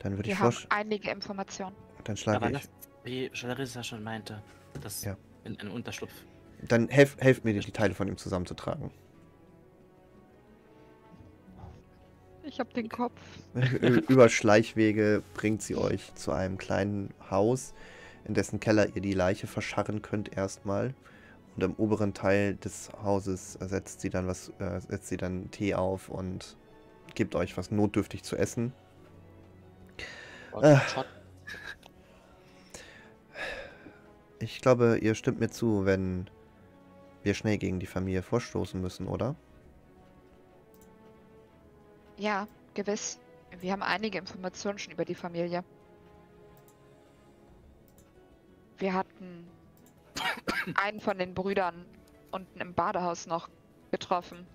Speaker 1: Dann würde ich vorschlagen...
Speaker 2: einige Informationen.
Speaker 1: Dann schlage
Speaker 4: Aber
Speaker 1: ich...
Speaker 4: lasst, wie Larissa schon meinte, das
Speaker 1: Ja.
Speaker 4: in einen Unterschlupf.
Speaker 1: Dann helft, helft mir, die Teile von ihm zusammenzutragen.
Speaker 2: Ich habe den Kopf.
Speaker 1: Über Schleichwege bringt sie euch zu einem kleinen Haus, in dessen Keller ihr die Leiche verscharren könnt erstmal. Und im oberen Teil des Hauses setzt sie dann was, äh, setzt sie dann Tee auf und gibt euch was notdürftig zu essen. Äh. Ich glaube, ihr stimmt mir zu, wenn wir schnell gegen die Familie vorstoßen müssen, oder?
Speaker 2: Ja, gewiss. Wir haben einige Informationen schon über die Familie. Wir hatten einen von den Brüdern unten im Badehaus noch getroffen.